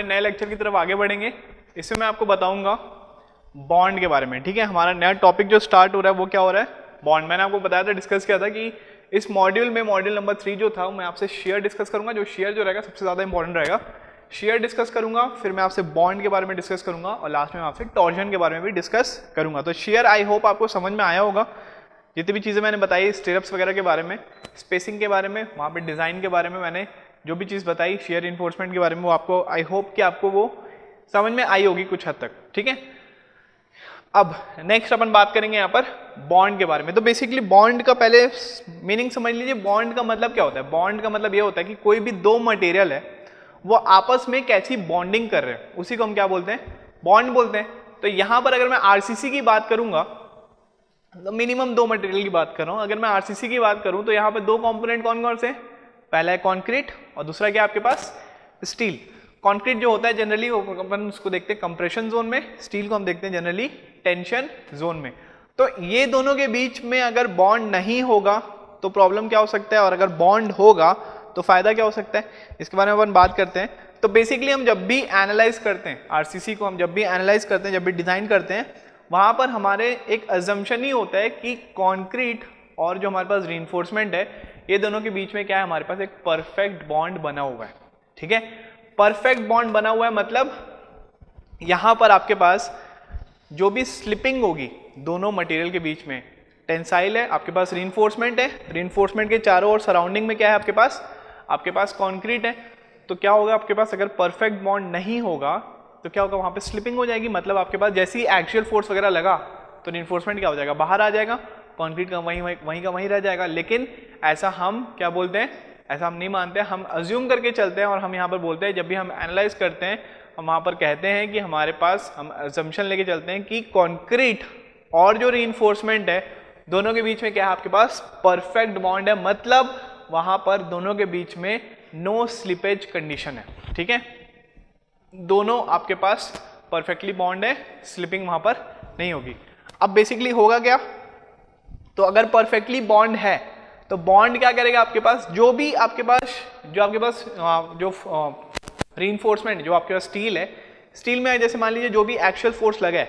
हमारे नए लेक्चर की तरफ़ आगे बढ़ेंगे। इसमें मैं आपको बताऊँगा बॉन्ड के बारे में, ठीक है? हमारा नया टॉपिक जो स्टार्ट हो रहा है, वो क्या हो रहा है? बॉन्ड मैंने आपको बताया था डिस्कस किया था कि इस मॉड्यूल में मॉड्यूल नंबर थ्री जो था मैं आपसे शेयर डिस्कस करूँगा। जो शेयर जो रहेगा, सबसे ज़्यादा इंपॉर्टेंट रहेगा। शेयर डिस्कस करूँगा, फिर मैं आपसे बॉन्ड के बारे में डिस्कस करूँगा, और लास्ट में आपसे टॉर्जन के बारे में भी डिस्कस करूँगा। तो शेयर आई होप आपको समझ में आया होगा। जितनी भी चीज़ें मैंने बताई स्टेरप्स वगैरह के बारे में स्पेसिंग के बारे में, वहाँ पे डिज़ाइन के बारे में मैंने जो भी चीज़ बताई शेयर इन्फोर्समेंट के बारे में वो आपको आई होप कि आपको वो समझ में आई होगी कुछ हद तक, ठीक है? अब नेक्स्ट अपन बात करेंगे यहाँ पर बॉन्ड के बारे में। तो बेसिकली बॉन्ड का पहले मीनिंग समझ लीजिए बॉन्ड का मतलब क्या होता है? बॉन्ड का मतलब ये होता है कि कोई भी दो मटेरियल है, वो आपस में कैसी बॉन्डिंग कर रहे हैं। उसी को हम क्या बोलते हैं? बॉन्ड बोलते हैं। तो यहाँ पर अगर मैं आरसीसी की बात करूँगा तो मिनिमम दो मटेरियल की बात कर रहा हूँ। अगर मैं आरसीसी की बात करूँ तो यहाँ पर दो कॉम्पोनेंट कौन कौन से पहला है कॉन्क्रीट और दूसरा क्या आपके पास? स्टील कॉन्क्रीट जो होता है जनरली अपन उसको देखते हैं कंप्रेशन जोन में। स्टील को हम देखते हैं जनरली टेंशन जोन में। तो ये दोनों के बीच में अगर बॉन्ड नहीं होगा तो प्रॉब्लम क्या हो सकता है? और अगर बॉन्ड होगा तो फ़ायदा क्या हो सकता है? इसके बारे में अपन बात करते हैं। तो बेसिकली हम जब भी एनालाइज करते हैं आरसीसी को हम जब भी एनालाइज करते हैं, जब भी डिज़ाइन करते हैं, वहाँ पर हमारे एक अजम्पन ही होता है कि कॉन्क्रीट और जो हमारे पास री है, ये दोनों के बीच में क्या है? हमारे पास एक परफेक्ट बॉन्ड बना हुआ है। ठीक है? परफेक्ट बॉन्ड बना हुआ है मतलब यहाँ पर आपके पास जो भी स्लिपिंग होगी, दोनों मटेरियल के बीच में टेंसाइल है, आपके पास री है। री के चारों ओर सराउंडिंग में क्या है आपके पास? आपके पास कॉन्क्रीट है। तो क्या होगा? आपके पास अगर परफेक्ट बॉन्ड नहीं होगा तो क्या होगा? वहाँ पे स्लिपिंग हो जाएगी। मतलब आपके पास जैसे एक्चुअल फोर्स वगैरह लगा तो इन्फोर्समेंट क्या हो जाएगा? बाहर आ जाएगा। कॉन्क्रीट का वहीं वहीं वहीं का वहीं रह जाएगा। लेकिन ऐसा हम, क्या बोलते हैं? ऐसा हम नहीं मानते। हम अज्यूम करके चलते हैं और हम यहाँ पर बोलते हैं, जब भी हम एनालाइज करते हैं, हम वहाँ पर कहते हैं कि हमारे पास हम एजम्पन लेके चलते हैं कि कॉन्क्रीट और जो री है, दोनों के बीच में क्या है? आपके पास परफेक्ट बॉन्ड है। मतलब वहाँ पर दोनों के बीच में नो स्लिपेज कंडीशन है। ठीक है? दोनों आपके पास परफेक्टली बॉन्ड है। स्लिपिंग वहाँ पर नहीं होगी। अब बेसिकली होगा क्या? तो अगर परफेक्टली बॉन्ड है तो बॉन्ड क्या करेगा आपके पास? जो भी आपके पास, जो आपके पास जो री जो आपके पास स्टील है स्टील में जैसे मान लीजिए जो भी एक्चुअल फोर्स लगा है,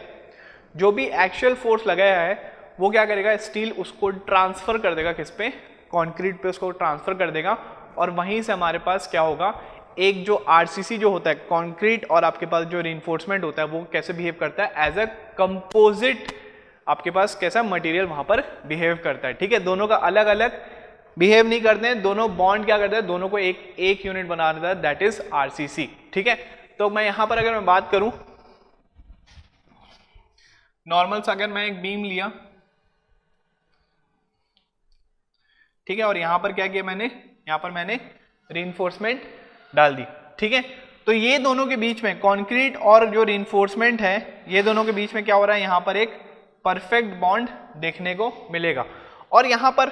जो भी एक्चुअल फोर्स लगाया है, वो क्या करेगा? स्टील उसको ट्रांसफ़र कर देगा किस पे? कंक्रीट पे उसको ट्रांसफ़र कर देगा और वहीं से हमारे पास क्या होगा? एक जो आरसीसी जो होता है कंक्रीट और आपके पास जो रिइंफोर्समेंट होता है, वो कैसे बिहेव करता है? एज अ कंपोजिट आपके पास कैसा मटेरियल वहाँ पर बिहेव करता है, ठीक है? दोनों का अलग अलग बिहेव नहीं करते हैं, दोनों बॉन्ड क्या करते हैं? दोनों को एक एक यूनिट बना देता है दैट इज़ आरसीसी ठीक है? तो मैं यहाँ पर अगर मैं बात करूँ नॉर्मल अगर मैं एक बीम लिया, ठीक है? और यहाँ पर क्या किया मैंने? यहाँ पर मैंने री डाल दी, ठीक है? तो ये दोनों के बीच में कॉन्क्रीट और जो री है, ये दोनों के बीच में क्या हो रहा है? यहाँ पर एक परफेक्ट बॉन्ड देखने को मिलेगा। और यहाँ पर,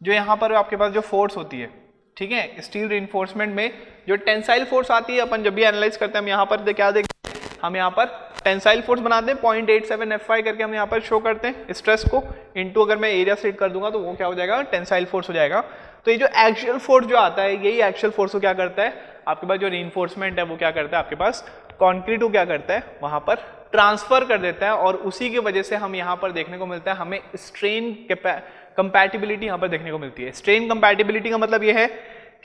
जो यहाँ पर आपके पास जो फोर्स होती है, ठीक है, स्टील री में जो टेंसाइल फोर्स आती है, अपन जब भी एनालाइज करते हैं, हम यहाँ पर क्या देखते हैं हम यहाँ पर टेंसाइल फोर्स बनाते हैं point eight seven F five करके हम यहाँ पर शो करते हैं स्ट्रेस को इनटू अगर मैं एरिया सेट कर दूँगा तो वो क्या हो जाएगा टेंसाइल फोर्स हो जाएगा। तो ये जो एक्चुअल फोर्स जो आता है, यही एक्चुअल फोर्स को क्या करता है, आपके पास जो री है, वो क्या करता है, आपके पास कॉन्क्रीट को क्या करता है? वहाँ पर ट्रांसफ़र कर देता है और उसी की वजह से हम यहाँ पर देखने को मिलता है, हमें स्ट्रेन कंपैटिबिलिटी यहाँ पर देखने को मिलती है। स्ट्रेन कंपैटिबिलिटी का मतलब यह है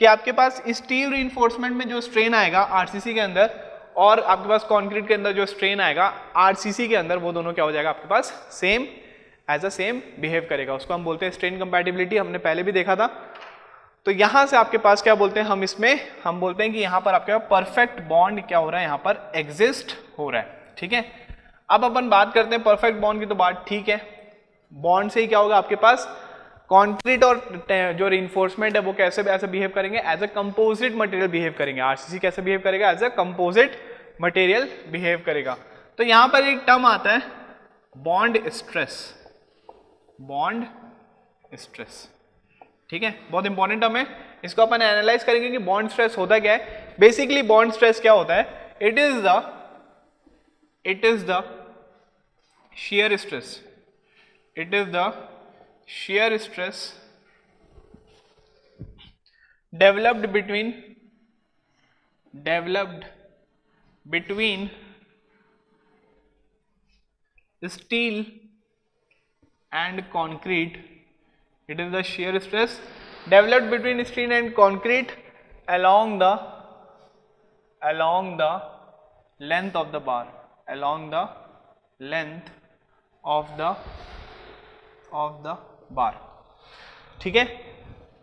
कि आपके पास स्टील री में जो स्ट्रेन आएगा आरसीसी के अंदर और आपके पास कॉन्क्रीट के अंदर जो स्ट्रेन आएगा आरसीसी के अंदर, वो दोनों क्या हो जाएगा आपके पास same as a same behave करेगा। उसको हम बोलते हैं स्ट्रेन कंपैटिबिलिटी हमने पहले भी देखा था। तो यहाँ से आपके पास क्या बोलते हैं, हम इसमें, हम बोलते हैं कि यहाँ पर आपके परफेक्ट बॉन्ड क्या हो रहा है, यहाँ पर एग्जिस्ट हो रहा है, ठीक है? अब अपन बात करते हैं परफेक्ट बॉन्ड की तो बात ठीक है। बॉन्ड से ही क्या होगा आपके पास? कॉन्क्रीट और जो रिइंफोर्समेंट है वो कैसे ऐसे बिहेव करेंगे as a composite material behave करेंगे। आरसीसी कैसे बिहेव करेगा? As a composite material behave करेगा। तो यहाँ पर एक टर्म आता है बॉन्ड स्ट्रेस बॉन्ड स्ट्रेस ठीक है? बहुत इंपॉर्टेंट हमें इसको अपन एनालाइज करेंगे कि बॉन्ड स्ट्रेस होता क्या है। बेसिकली बॉन्ड स्ट्रेस क्या होता है? It is the it is the shear stress it is the shear stress developed between developed between steel and concrete it is the shear stress developed between steel and concrete along the along the length of the bar, along the length of the of the bar. ठीक है?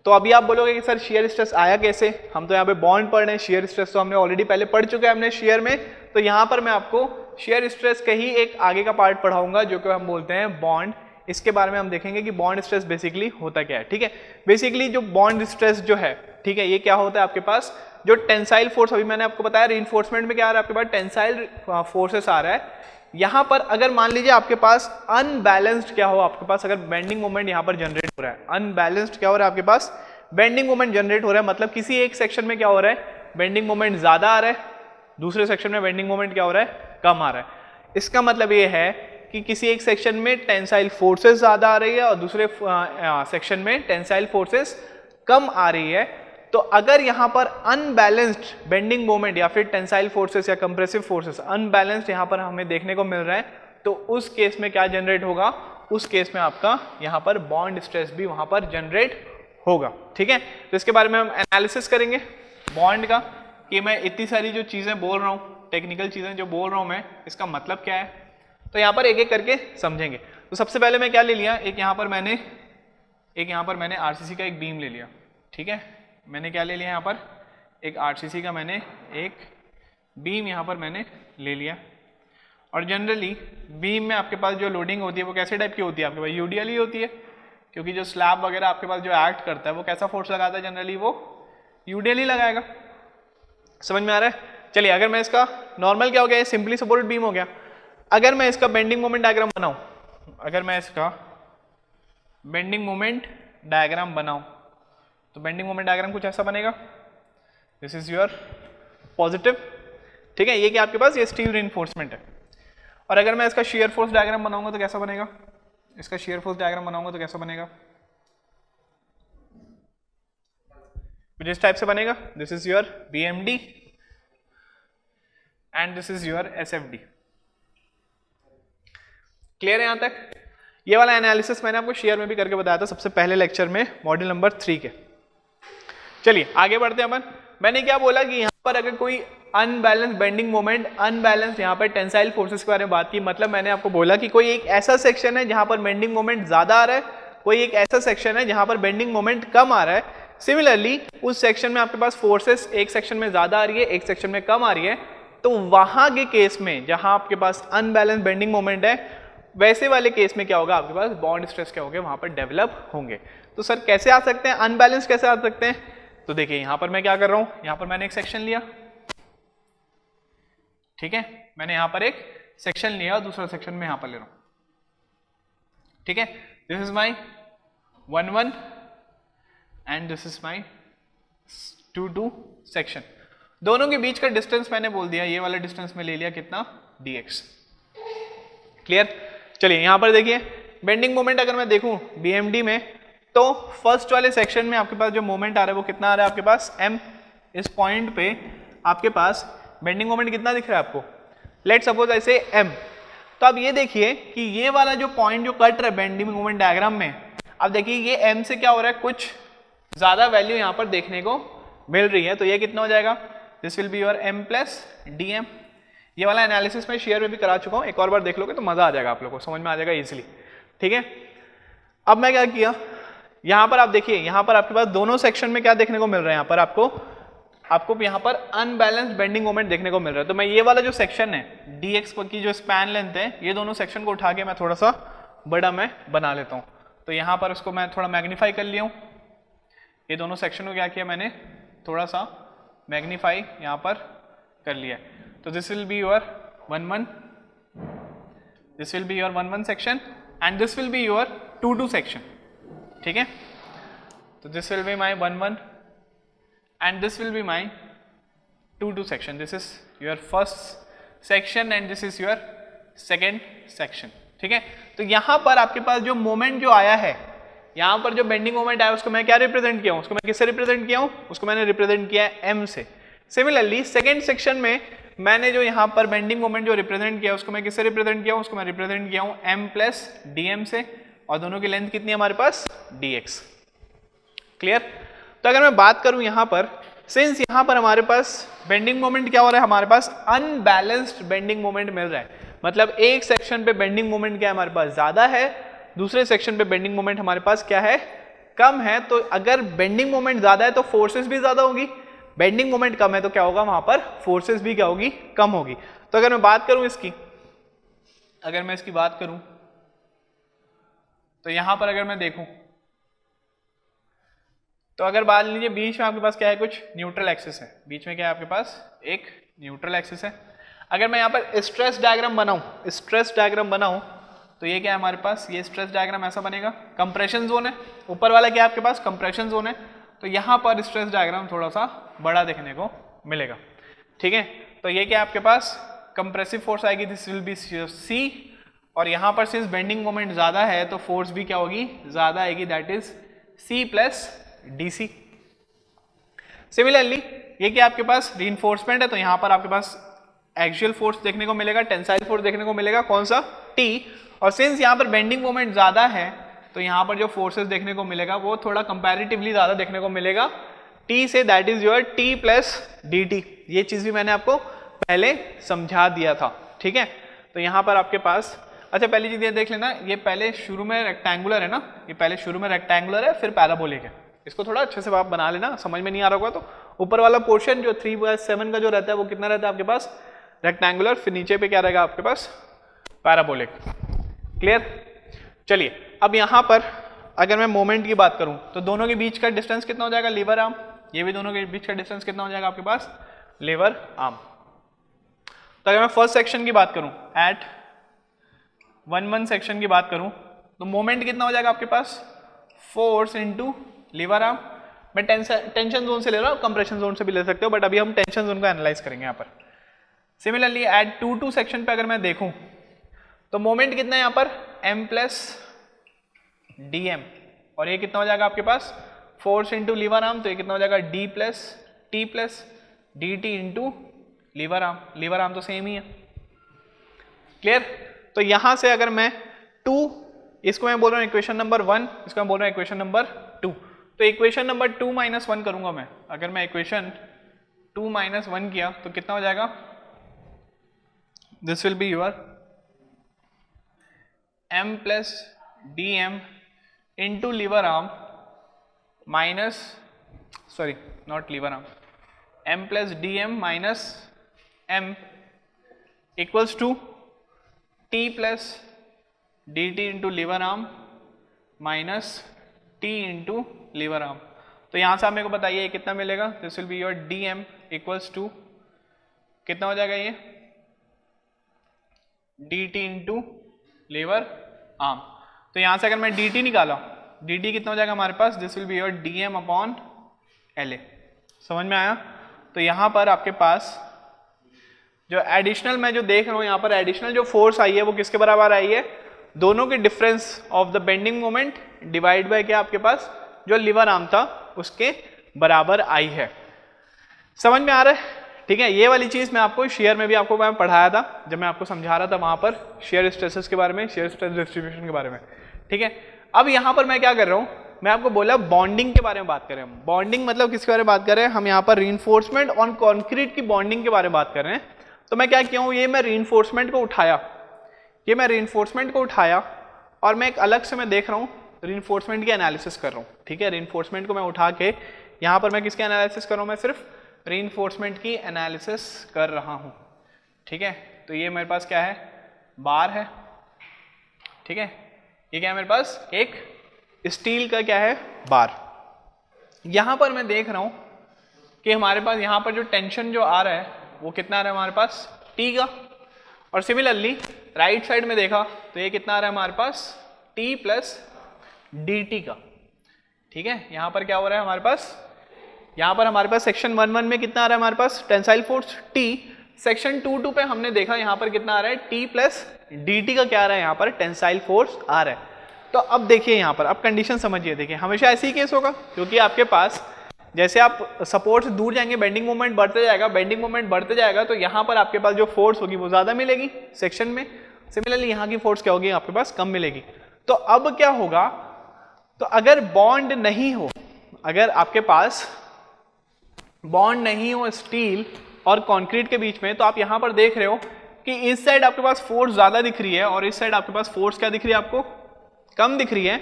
तो अभी आप बोलोगे कि sir shear stress आया कैसे? हम तो यहाँ पे बॉन्ड पढ़ रहे हैं शेयर स्ट्रेस तो हमने ऑलरेडी पहले पढ़ चुके हैं हमने शेयर में। तो यहाँ पर मैं आपको शेयर स्ट्रेस का ही एक आगे का पार्ट पढ़ाऊँगा, जो कि हम बोलते हैं बॉन्ड इसके बारे में हम देखेंगे कि बॉन्ड स्ट्रेस बेसिकली होता क्या है, ठीक है? बेसिकली जो बॉन्ड स्ट्रेस जो है, ठीक है, ये क्या होता है आपके पास? जो टेंसाइल फोर्स अभी मैंने आपको बताया री में क्या आ रहा है आपके पास? टेंसाइल फोर्सेस आ रहा है। यहाँ पर अगर मान लीजिए आपके पास अनबैलेंस्ड क्या हो आपके पास? अगर बेंडिंग मोमेंट यहाँ पर जनरेट हो रहा है अनबैलेंस्ड क्या हो रहा है आपके पास? बेंडिंग मोमेंट जनरेट हो रहा है मतलब किसी एक सेक्शन में क्या हो रहा है? बेंडिंग मोमेंट ज़्यादा आ रहा है, दूसरे सेक्शन में बेंडिंग मोमेंट क्या हो रहा है? कम आ रहा है। इसका मतलब ये है कि किसी एक सेक्शन में टेंसाइल फोर्सेस ज़्यादा आ रही है और दूसरे सेक्शन में टेंसाइल फोर्सेस कम आ रही है। तो अगर यहाँ पर अनबैलेंस्ड बेंडिंग मोमेंट या फिर टेंसाइल फोर्सेस या कंप्रेसिव फोर्सेस अनबैलेंस्ड यहाँ पर हमें देखने को मिल रहा है तो उस केस में क्या जनरेट होगा? उस केस में आपका यहाँ पर बॉन्ड स्ट्रेस भी वहाँ पर जनरेट होगा। ठीक है? तो इसके बारे में हम एनालिसिस करेंगे बॉन्ड का, कि मैं इतनी सारी जो चीज़ें बोल रहा हूँ टेक्निकल चीज़ें जो बोल रहा हूँ मैं, इसका मतलब क्या है? तो यहाँ पर एक एक करके समझेंगे। तो सबसे पहले मैं क्या ले लिया? एक यहाँ पर मैंने, एक यहाँ पर मैंने आरसीसी का एक बीम ले लिया, ठीक है? मैंने क्या ले लिया यहाँ पर? एक आरसीसी का मैंने एक बीम यहाँ पर मैंने ले लिया। और जनरली बीम में आपके पास जो लोडिंग होती है, वो कैसे टाइप की होती है? आपके पास यूडीएल ही होती है, क्योंकि जो स्लैब वगैरह आपके पास जो एक्ट करता है, वो कैसा फोर्स लगाता है जनरली वो यूडीएल ही लगाएगा। समझ में आ रहा है? चलिए, अगर मैं इसका नॉर्मल क्या हो गया? सिंपली सपोर्टेड बीम हो गया। अगर मैं इसका बेंडिंग मोमेंट डायग्राम बनाऊँ, अगर मैं इसका बेंडिंग मोमेंट डायग्राम बनाऊँ तो बेंडिंग मोमेंट डायग्राम कुछ ऐसा बनेगा? दिस इज़ योर पॉजिटिव ठीक है, ये कि आपके पास ये स्टील रिइंफोर्समेंट है। और अगर मैं इसका शेयर फोर्स डायग्राम बनाऊँगा तो कैसा बनेगा? इसका शेयर फोर्स डायग्राम बनाऊँगा तो कैसा बनेगा? इस टाइप से बनेगा? This is your B M D and this is your S F D clear है यहाँ तक? ये वाला एनालिसिस मैंने आपको शेयर में भी करके बताया था सबसे पहले लेक्चर में मॉड्यूल नंबर थ्री के। चलिए, आगे बढ़ते हैं अपन। मैंने क्या बोला कि यहाँ पर अगर कोई अनबैलेंस बेंडिंग मोमेंट अनबैलेंस यहाँ पर टेंसाइल फोर्सेस के बारे में बात की मतलब मैंने आपको बोला कि कोई एक ऐसा सेक्शन है जहाँ पर बेंडिंग मोमेंट ज़्यादा आ रहा है, कोई एक ऐसा सेक्शन है जहाँ पर बेंडिंग मोमेंट कम आ रहा है। सिमिलरली उस सेक्शन में आपके पास फोर्सेस एक सेक्शन में ज़्यादा आ रही है, एक सेक्शन में कम आ रही है। तो वहाँ के केस में जहाँ आपके पास अनबैलेंस बेंडिंग मोमेंट है वैसे वाले केस में क्या होगा? आपके पास बॉन्ड स्ट्रेस क्या होंगे? वहाँ पर डेवलप होंगे। तो सर कैसे आ सकते हैं? अनबैलेंस कैसे आ सकते हैं? तो देखिए, यहाँ पर मैं क्या कर रहा हूँ? यहाँ पर मैंने एक सेक्शन लिया। ठीक है? मैंने यहाँ पर एक सेक्शन लिया और दूसरा सेक्शन में यहाँ पर ले रहा हूँ। ठीक है? This is my one one and this is my two two section दोनों के बीच का डिस्टेंस मैंने बोल दिया। ये वाला डिस्टेंस में ले लिया कितना? Dx क्लियर चलिए, यहाँ पर देखिए बेंडिंग मोमेंट अगर मैं देखूँ BMD में तो फ़र्स्ट वाले सेक्शन में आपके पास जो मोमेंट आ रहा है, वो कितना आ रहा है आपके पास? एम इस पॉइंट पे आपके पास बेंडिंग मोमेंट कितना दिख रहा है आपको? लेट सपोज़ ऐसे एम तो अब ये देखिए कि ये वाला जो पॉइंट जो कट रहा है बेंडिंग मोमेंट डायग्राम में अब देखिए ये एम से क्या हो रहा है? कुछ ज़्यादा वैल्यू यहाँ पर देखने को मिल रही है तो ये कितना हो जाएगा? This will be your M plus D M ये वाला एनालिसिस मैं शेयर में भी करा चुका हूँ। एक और बार देख लोगे तो मज़ा आ जाएगा आप लोगों को। समझ में आ जाएगा इजिली ठीक है? अब मैं क्या किया? यहाँ पर आप देखिए, यहाँ पर आपके पास दोनों सेक्शन में क्या देखने को मिल रहा है? यहाँ पर आपको आपको यहाँ पर अनबैलेंस बेंडिंग मोमेंट देखने को मिल रहा है। तो मैं ये वाला जो सेक्शन है डी एक्स की जो स्पैन लेंथ है, ये दोनों सेक्शन को उठा के मैं थोड़ा सा बड़ा मैं बना लेता हूँ। तो यहाँ पर उसको मैं थोड़ा मैग्नीफाई कर लिया हूँ। ये दोनों सेक्शन को क्या किया मैंने? थोड़ा सा मैग्नीफाई यहाँ पर कर लिया तो this will be your one one this will be your one one section and this will be your two two section ठीक है? तो this will be my one one and this will be my two two section this is your first section and this is your second section ठीक है? तो यहाँ पर आपके पास जो मोमेंट जो आया है, यहाँ पर जो बेंडिंग मोमेंट आया, उसको मैं क्या रिप्रेजेंट किया हूँ? उसको मैं किससे रिप्रेजेंट किया हूँ? उसको मैंने रिप्रेजेंट किया है एम से। सिमिलरली सेकेंड सेक्शन में मैंने जो यहाँ पर बेंडिंग मोमेंट जो रिप्रेजेंट किया, उसको मैं किससे रिप्रेजेंट किया हूँ? उसको मैं रिप्रेजेंट किया हूँ एम प्लस डी से। और दोनों की लेंथ कितनी है हमारे पास? डी क्लियर तो अगर मैं बात करूँ यहाँ पर सिंस यहाँ पर हमारे पास बेंडिंग मोमेंट क्या हो रहा है? हमारे पास अनबैलेंस्ड बेंडिंग मोमेंट मिल रहा है। मतलब एक सेक्शन पे बेंडिंग मोमेंट क्या है हमारे पास? ज़्यादा है। दूसरे सेक्शन पे बेंडिंग मोमेंट हमारे पास क्या है? कम है। तो अगर बेंडिंग मोमेंट ज़्यादा है तो फोर्सेस भी ज़्यादा होगी। बेंडिंग मोमेंट कम है तो क्या होगा वहाँ पर? फोर्सेस भी क्या होगी? कम होगी। तो अगर मैं बात करूँ इसकी, अगर मैं इसकी बात करूँ तो यहाँ पर अगर मैं देखूँ तो अगर बात लीजिए, बीच में आपके पास क्या है? कुछ न्यूट्रल एक्सेस है। बीच में क्या है आपके पास? एक न्यूट्रल एक्सेस है। अगर मैं यहाँ पर स्ट्रेस डायग्राम बनाऊँ, स्ट्रेस डायग्राम बनाऊँ तो ये क्या है हमारे पास? ये स्ट्रेस डायग्राम ऐसा बनेगा। कंप्रेशन जोन है। ऊपर वाला क्या है आपके पास? कंप्रेशन जोन है। तो यहाँ पर स्ट्रेस डायग्राम थोड़ा सा बड़ा देखने को मिलेगा। ठीक है? तो ये क्या आपके पास? कंप्रेसिव फोर्स आएगी दिस विल बी सी और यहाँ पर सिंस बेंडिंग मोमेंट ज़्यादा है तो फोर्स भी क्या होगी? ज़्यादा आएगी that is C plus D C similarly ये क्या आपके पास? री है तो यहाँ पर आपके पास एक्चुअल फोर्स देखने को मिलेगा टेंसाइल फोर्स देखने को मिलेगा, कौन सा? टी और सिंस यहाँ पर बेंडिंग मोमेंट ज़्यादा है तो यहाँ पर जो फोर्सेस देखने को मिलेगा, वो थोड़ा कंपैरेटिवली ज़्यादा देखने को मिलेगा। टी से that is your T plus D T ये चीज़ भी मैंने आपको पहले समझा दिया था, ठीक है? तो यहाँ पर आपके पास अच्छा पहली चीज़ ये देख लेना, ये पहले शुरू में रेक्टेंगुलर है ना? ये पहले शुरू में रेक्टेंगुलर है, फिर पैराबोलिक है। इसको थोड़ा अच्छे से आप बना लेना, समझ में नहीं आ रहा होगा तो। ऊपर वाला पोर्शन जो थ्री बाय सेवन का जो रहता है, वो कितना रहता है आपके पास? रेक्टेंगुलर फिर नीचे पे क्या रहेगा आपके पास? पैराबोलिक क्लियर चलिए अब यहाँ पर अगर मैं मोमेंट की बात करूँ तो दोनों के बीच का डिस्टेंस कितना हो जाएगा? लीवर आर्म ये भी दोनों के बीच का डिस्टेंस कितना हो जाएगा आपके पास? लीवर आर्म तो अगर मैं फ़र्स्ट सेक्शन की बात करूँ एट वन वन सेक्शन की बात करूँ तो मोमेंट कितना हो जाएगा आपके पास? फोर्स इंटू लीवर आर्म मैं टेंशन जोन से ले रहा हूँ कंप्रेशन जोन से भी ले सकते हो बट अभी हम टेंशन जोन को एनालाइज करेंगे यहाँ पर। Similarly at two two section पे अगर मैं देखूँ तो मोमेंट कितना है यहाँ पर? M plus DM. और ये कितना हो जाएगा आपके पास? फोर्स इंटू लीवर आर्म तो ये कितना हो जाएगा? d plus, T plus D T into lever arm lever arm तो सेम ही है। क्लियर तो यहाँ से अगर मैं टू इसको मैं बोल रहा हूँ इक्वेशन नंबर वन इसको मैं बोल रहा हूँ इक्वेशन नंबर टू तो equation number two minus one करूँगा मैं। अगर मैं इक्वेशन टू माइनस वन किया तो कितना हो जाएगा? This will be your M plus D M arm minus sorry not lever arm M plus D M minus M equals to T plus D T into lever arm minus T into lever arm तो यहाँ से आप मेरे को बताइए कितना मिलेगा? This will be your D M equals to कितना हो जाएगा ये? D T into lever arm तो यहाँ से अगर मैं डी टी निकाला डी टी कितना हो जाएगा हमारे पास? This will be your D M upon L A समझ में आया? तो यहाँ पर आपके पास जो एडिशनल मैं जो देख रहा हूँ, यहाँ पर एडिशनल जो फोर्स आई है, वो किसके बराबर आई है? दोनों के difference of the bending moment divide by क्या आपके पास? जो लिवर आर्म था, उसके बराबर आई है। समझ में आ रहा है? ठीक है, ये वाली चीज़ मैं आपको शेयर में भी आपको मैं पढ़ाया था, जब मैं आपको समझा रहा था वहाँ पर शेयर स्ट्रेसेस के बारे में शेयर स्ट्रेस डिस्ट्रीब्यूशन के बारे में। ठीक है? अब यहाँ पर मैं क्या कर रहा हूँ? मैं आपको बोला बॉन्डिंग के बारे में बात कर बॉन्डिंग मतलब किसके बारे में बात कर रहे हैं? हम यहाँ पर री ऑन कॉन्क्रीट की बॉन्डिंग के बारे में बात कर रहे हैं। तो मैं क्या किया हूँ? ये मैं री को उठाया। ये मैं री को उठाया और मैं एक अलग से मैं देख रहा हूँ री की एनालिसिस कर रहा हूँ। ठीक है? री को मैं उठा के यहाँ पर मैं किसके एनालिसिस कर रहा हूँ? मैं सिर्फ़ री की एनालिसिस कर रहा हूँ। ठीक है? तो ये मेरे पास क्या है? बार है। ठीक है? ये क्या है मेरे पास? एक स्टील का क्या है? बार। यहाँ पर मैं देख रहा हूँ कि हमारे पास यहाँ पर जो टेंशन जो आ रहा है, वो कितना आ रहा है हमारे पास? टी का। और सिमिलरली राइट साइड में देखा तो ये कितना आ रहा है हमारे पास? टी प्लस डी टी का। ठीक है? यहाँ पर क्या हो रहा है हमारे पास? यहाँ पर हमारे पास सेक्शन वन वन में कितना आ रहा है हमारे पास? Tensile force T section two two पे हमने देखा यहाँ पर कितना आ रहा है? टी प्लस डी टी का क्या आ रहा है यहाँ पर? टेंसाइल फोर्स आ रहा है। तो अब देखिए यहाँ पर, अब कंडीशन समझिए। देखिए, हमेशा ऐसे ही केस होगा, क्योंकि आपके पास जैसे आप सपोर्ट से दूर जाएँगे बेंडिंग मोमेंट बढ़ते जाएगा बेंडिंग मोमेंट बढ़ते जाएगा तो यहाँ पर आपके पास जो फोर्स होगी वो ज़्यादा मिलेगी सेक्शन में। सिमिलरली यहाँ की फोर्स क्या होगी? आपके पास कम मिलेगी। तो अब क्या होगा? तो अगर बॉन्ड नहीं हो, अगर आपके पास बॉन्ड नहीं हो स्टील और कंक्रीट के बीच में तो आप यहाँ पर देख रहे हो कि इस साइड आपके पास फोर्स ज़्यादा दिख रही है और इस साइड आपके पास फोर्स क्या दिख रही है आपको? कम दिख रही है।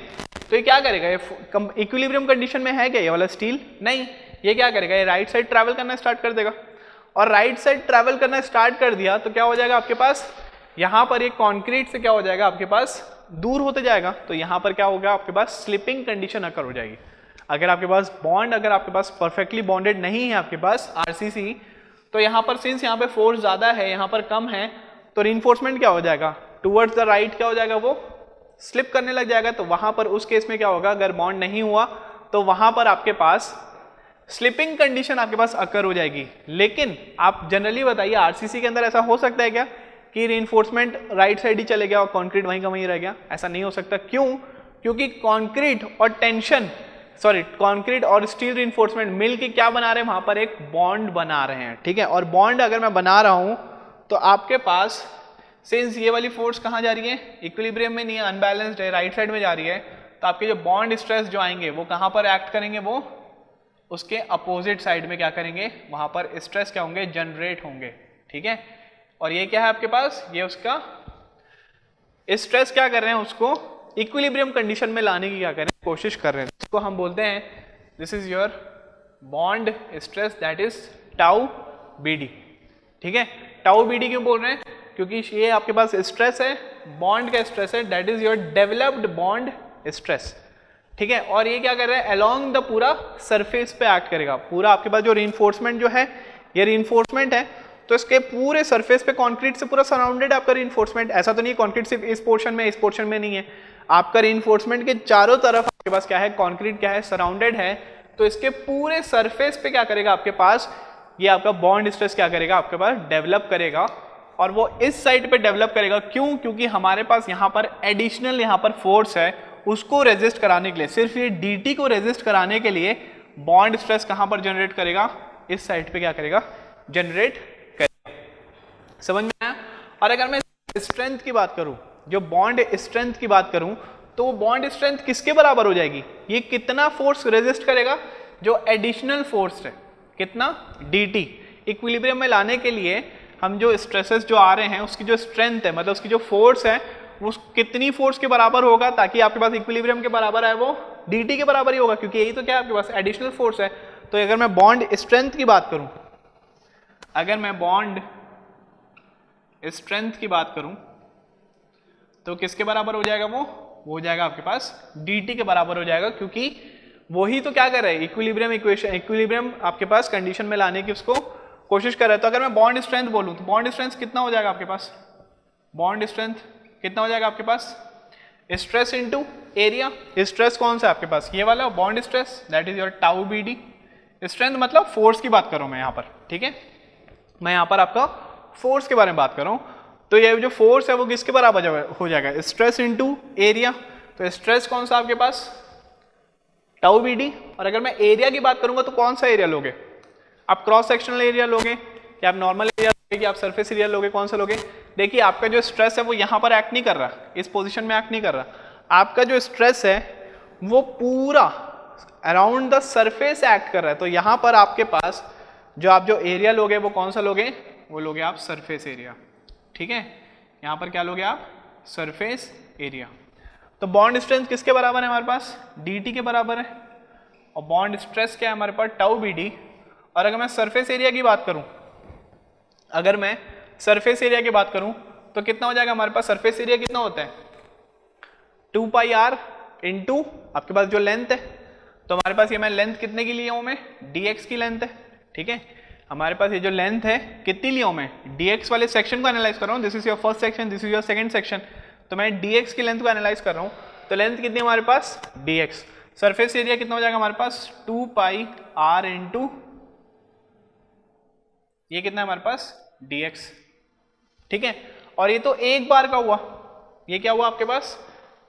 तो ये क्या करेगा? ये इक्विलिब्रियम कंडीशन में है क्या ये वाला स्टील नहीं। ये क्या करेगा? ये राइट साइड ट्रैवल करना स्टार्ट कर देगा। और राइट साइड ट्रैवल करना स्टार्ट कर दिया तो क्या हो जाएगा आपके पास? यहाँ पर ये कॉन्क्रीट से क्या हो जाएगा? आपके पास दूर होते जाएगा। तो यहाँ पर क्या होगा? आपके पास स्लिपिंग कंडीशन अकर हो जाएगी। अगर आपके पास बॉन्ड अगर आपके पास परफेक्टली बॉन्डेड नहीं है आपके पास आरसीसी तो यहाँ पर सिंस यहाँ पे फोर्स ज़्यादा है, यहाँ पर कम है तो रिइंफोर्समेंट क्या हो जाएगा? टूवर्ड्स द राइट क्या हो जाएगा वो? स्लिप करने लग जाएगा तो वहाँ पर उस केस में क्या होगा? अगर बॉन्ड नहीं हुआ तो वहाँ पर आपके पास स्लिपिंग कंडीशन आपके पास अकर हो जाएगी। लेकिन आप जनरली बताइए आरसीसी के अंदर ऐसा हो सकता है क्या? कि रीइंफोर्समेंट राइट साइड ही चले गया और कॉन्क्रीट वहीं का वहीं रह गया? ऐसा नहीं हो सकता। क्यों? क्योंकि कॉन्क्रीट और टेंशन सॉरी कंक्रीट और स्टील रिइंफोर्समेंट मिल के क्या बना रहे हैं? वहाँ पर एक बॉन्ड बना रहे हैं, ठीक है? और बॉन्ड अगर मैं बना रहा हूँ तो आपके पास सिंस ये वाली फोर्स कहाँ जा रही है? इक्विलिब्रियम में नहीं है अनबैलेंस्ड है राइट साइड में जा रही है तो आपके जो बॉन्ड स्ट्रेस जो आएँगे, वो कहाँ पर एक्ट करेंगे? वो उसके अपोजिट साइड में क्या करेंगे? वहाँ पर स्ट्रेस क्या होंगे? जनरेट होंगे, ठीक है? और ये क्या है आपके पास? ये उसका स्ट्रेस क्या कर रहे हैं उसको इक्विलिब्रियम कंडीशन में लाने की क्या करें? कोशिश कर रहे हैं। इसको हम बोलते हैं this is your bond stress that is tau B ठीक है? टाउ बी डी क्यों बोल रहे हैं? क्योंकि ये आपके पास स्ट्रेस है बॉन्ड का स्ट्रेस है that is your developed bond stress ठीक है? और ये क्या कर रहा है? अलोंग द पूरा सरफेस पे एक्ट करेगा। पूरा आपके पास जो री जो है, ये री है तो इसके पूरे सरफेस पे कंक्रीट से पूरा सराउंडेड आपका री ऐसा तो नहीं है कंक्रीट सिर्फ़ इस पोर्शन में, इस पोर्शन में नहीं है। आपका री के चारों तरफ़ आपके पास क्या है? कॉन्क्रीट क्या है? सराउंडेड है। तो इसके पूरे सरफेस पे क्या करेगा आपके पास? ये आपका बॉन्ड स्ट्रेस क्या करेगा? आपके पास डेवलप करेगा। और वो इस साइड पे डेवलप करेगा। क्यों? क्योंकि हमारे पास यहाँ पर एडिशनल यहाँ पर फोर्स है उसको रेजिस्ट कराने के लिए। सिर्फ़ ये डी को रेजिस्ट कराने के लिए बॉन्ड स्ट्रेस कहाँ पर जनरेट करेगा? इस साइड पे क्या करेगा? जनरेट करेगा। समझ में आया? और अगर मैं स्ट्रेंथ की बात करूँ जो बॉन्ड स्ट्रेंथ की बात करूँ तो वो बॉन्ड स्ट्रेंथ किसके बराबर हो जाएगी? ये कितना फोर्स रेजिस्ट करेगा? जो एडिशनल फोर्स है। कितना? डी टी इक्विलिब्रियम में लाने के लिए हम जो स्ट्रेसेस जो आ रहे हैं, उसकी जो स्ट्रेंथ है मतलब उसकी जो फोर्स है, वो कितनी फोर्स के बराबर होगा ताकि आपके पास इक्विलिब्रियम के बराबर है, वो डी के बराबर ही होगा, क्योंकि यही तो क्या आपके पास? एडिशनल फोर्स है। तो अगर मैं बॉन्ड स्ट्रेंथ की बात करूँ, अगर मैं बॉन्ड स्ट्रेंथ की बात करूँ तो किसके बराबर हो जाएगा वो? वो हो जाएगा आपके पास DT के बराबर हो जाएगा, क्योंकि वही तो क्या कर रहे हैं? इक्विलिब्रियम इक्वेशन इक्विलिब्रियम आपके पास कंडीशन में लाने की उसको कोशिश कर रहे हैं। तो अगर मैं बॉन्ड स्ट्रेंथ बोलूँ तो बॉन्ड स्ट्रेंथ कितना हो जाएगा आपके पास? बॉन्ड स्ट्रेंथ कितना हो जाएगा आपके पास? स्ट्रेस इनटू एरिया स्ट्रेस कौन सा आपके पास? ये वाला bond stress that is your tau B D strength मतलब फोर्स की बात करूँ मैं यहाँ पर, ठीक है? मैं यहाँ पर आपका फोर्स के बारे में बात कर रहा हूँ। तो ये जो फोर्स है वो किसके बराबर हो जाएगा? स्ट्रेस इनटू एरिया तो स्ट्रेस कौन सा आपके पास? टाउ बी डी और अगर मैं एरिया की बात करूँगा तो कौन सा एरिया लोगे? आप क्रॉस सेक्शनल एरिया लोगे, या आप नॉर्मल एरिया लोगे कि आप सरफेस एरिया लोगे, कौन सा लोगे? देखिए, आपका जो स्ट्रेस है वो यहाँ पर एक्ट नहीं कर रहा। इस पोजिशन में एक्ट नहीं कर रहा। आपका जो स्ट्रेस है वो पूरा अराउंड द सरफेस एक्ट कर रहा है। तो यहाँ पर आपके पास जो आप जो एरिया लोगे, वो कौन सा लोगे? वो लोगे आप सरफेस एरिया ठीक है? यहाँ पर क्या लोगे आप? सरफेस एरिया तो बॉन्ड स्ट्रेंथ किसके बराबर है हमारे पास? डीटी के बराबर है। और बॉन्ड स्ट्रेस क्या है हमारे पास? टाउ बी डी और अगर मैं सरफेस एरिया की बात करूँ, अगर मैं सरफेस एरिया की बात करूँ तो कितना हो जाएगा हमारे पास? सरफेस एरिया कितना होता है? टू पाई आर इंटू आपके पास जो लेंथ है तो हमारे पास ये मैं लेंथ कितने की लिया हूँ मैं? डी की लेंथ है, ठीक है? हमारे पास ये जो लेंथ है, कितनी लिया मैं? dx वाले सेक्शन को एनालाइज कर रहा हूँ। This is your first section this is your second section तो मैं dx की लेंथ को एनालाइज कर रहा हूँ। तो लेंथ कितनी हमारे पास? dx. सरफेस एरिया कितना हो जाएगा हमारे पास? टू पाई आर इंटू ये कितना हमारे पास? dx. ठीक है? और ये तो एक बार का हुआ। ये क्या हुआ आपके पास?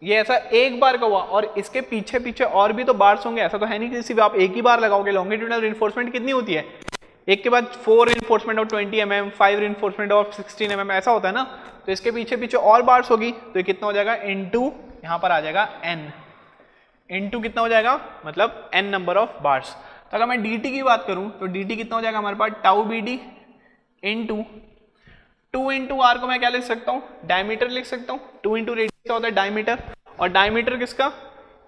ये ऐसा एक बार का हुआ। और इसके पीछे पीछे और भी तो बार्स होंगे। ऐसा तो है नहीं कि सिर्फ़ आप एक ही बार लगाओगे। लॉन्गिट्यूडनल रिइंफोर्समेंट कितनी होती है? एक के बाद four reinforcement of 20 M M five reinforcement of 16 M mm ऐसा होता है ना? तो इसके पीछे पीछे और बार्स होगी तो ये कितना हो जाएगा? इन टू यहाँ पर आ जाएगा एन इन टू कितना हो जाएगा? मतलब एन नंबर ऑफ़ बार्स तो अगर मैं डीटी की बात करूँ तो डीटी कितना हो जाएगा हमारे पास? Tau B D into two into R को मैं क्या लिख सकता हूँ? डायमीटर लिख सकता हूँ। टू इंटू रेडियस क्या होता है? डायमीटर और डायमीटर किसका?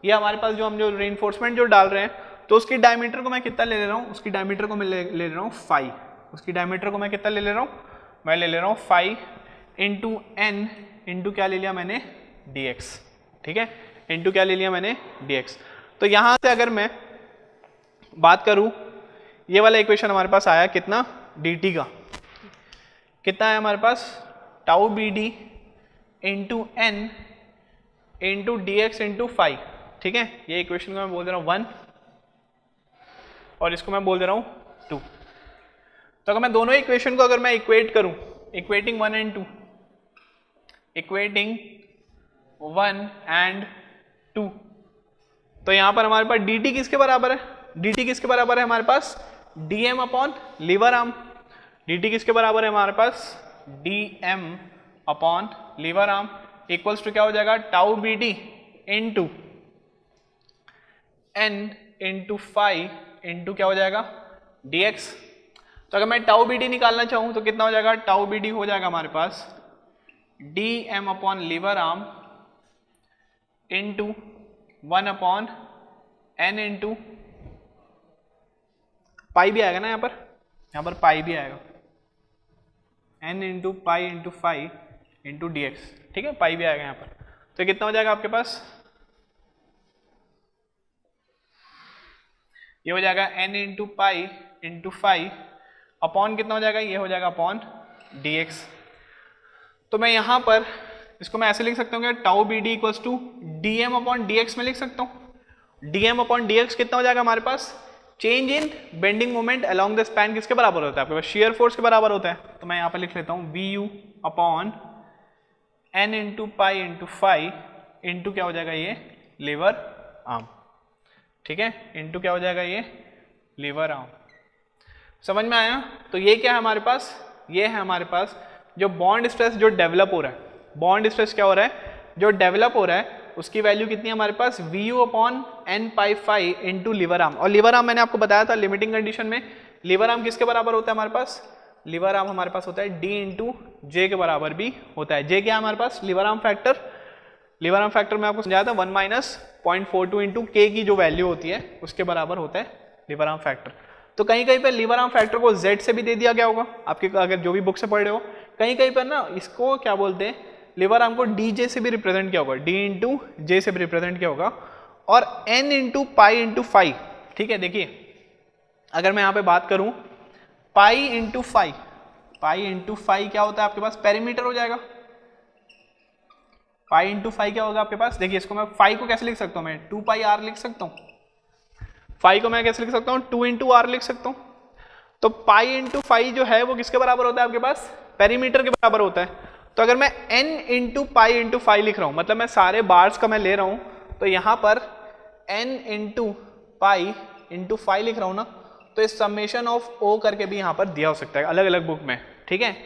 ये हमारे पास जो हम जो रेनफोर्समेंट जो डाल रहे हैं तो उसकी डायमीटर को मैं कितना ले ले रहा हूँ? उसकी डायमीटर को मैं ले, ले रहा हूँ फाइव उसकी डायमीटर को मैं कितना ले ले रहा हूँ? मैं ले ले रहा हूँ फाइव इंटू एन इंटू क्या ले लिया मैंने? डी एक्स ठीक है? इंटू क्या ले लिया मैंने? डी एक्स तो यहाँ से अगर मैं बात करूँ ये वाला इक्वेशन हमारे पास आया कितना? डी टी का. कितना है हमारे पास? Tau B D into N into D X into five ठीक है? ये इक्वेशन को मैं बोल दे रहा हूँ वन और इसको मैं बोल दे रहा हूँ टू तो अगर मैं दोनों इक्वेशन को अगर मैं इक्वेट करूँ equating one and two equating one and two तो यहाँ पर हमारे पास डी टी किसके बराबर है? डी टी किसके बराबर है हमारे पास? D M upon lever arm D T किसके बराबर है हमारे पास? D M upon lever arm equals to क्या हो जाएगा? Tau B D into N into five into क्या हो जाएगा? एक्स तो अगर मैं टाउ बी डी निकालना चाहूँ तो कितना हो जाएगा? टाउ बी डी हो जाएगा हमारे पास D M upon lever arm into one upon N into pi भी आएगा ना यहाँ पर? यहाँ पर पाई भी आएगा। N into pi into five into D X ठीक है? पाई भी आएगा यहाँ पर। तो कितना हो जाएगा आपके पास? ये हो जाएगा N into pi into five upon कितना हो जाएगा? ये हो जाएगा अपॉन डी एक्स तो मैं यहाँ पर इसको मैं ऐसे लिख सकता हूँ कि tau B D equals to D M upon D X में लिख सकता हूँ। D M upon D X कितना हो जाएगा हमारे पास? Change in bending moment along the span किसके बराबर होता है? आपके पास शेयर फोर्स के बराबर होता है। तो मैं यहाँ पर लिख लेता हूँ V U upon N into pi into five into क्या हो जाएगा ये? लेवर आर्म ठीक है? इंटू क्या हो जाएगा ये? लेवर आर्म समझ में आया? तो ये क्या है हमारे पास? ये है हमारे पास जो बॉन्ड स्ट्रेस जो डेवलप हो रहा है। बॉन्ड स्ट्रेस क्या हो रहा है? जो डेवलप हो रहा है, उसकी वैल्यू कितनी है हमारे पास? V U upon N pi five into lever arm और लिवर आर्म मैंने आपको बताया था लिमिटिंग कंडीशन में। लिवर आर्म किसके बराबर होता है हमारे पास? लिवर आर्म हमारे पास होता है डी इंटू जे के बराबर भी होता है। जे क्या है हमारे पास? Lever arm factor lever arm factor में आपको समझाया था one minus point four two into K की जो वैल्यू होती है, उसके बराबर होता है लिवर आर्म फैक्टर तो कहीं कहीं पर लिवर आर्म फैक्टर को जेड से भी दे दिया गया होगा? आपके अगर जो भी बुक से पढ़ रहे हो, कहीं कहीं पर ना इसको क्या बोलते हैं? लिवर आर्म को डी जे से भी रिप्रेजेंट किया होगा? डी इंटू जे से भी रिप्रेजेंट किया होगा? और N into pi into five ठीक है, देखिए, अगर मैं यहाँ पे बात करूँ pi into five pi into five क्या होता है आपके पास? पेरीमीटर हो जाएगा। पाई इंटू फाइव क्या होगा आपके पास? देखिए, इसको मैं फाइव को कैसे लिख सकता हूँ? मैं टू पाई आर लिख सकता हूँ। फाइव को मैं कैसे लिख सकता हूँ? टू इंटू आर लिख सकता हूँ। तो पाई इंटू फाइव जो है, वो किसके बराबर होता है आपके पास? पेरीमीटर के बराबर होता है। तो अगर मैं N into pi into five लिख रहा हूँ मतलब मैं सारे बार्स का मैं ले रहा हूँ तो यहाँ पर N into pi into five लिख रहा हूँ ना तो इस समेशन ऑफ़ ओ करके भी यहाँ पर दिया हो सकता है अलग अलग बुक में। ठीक है?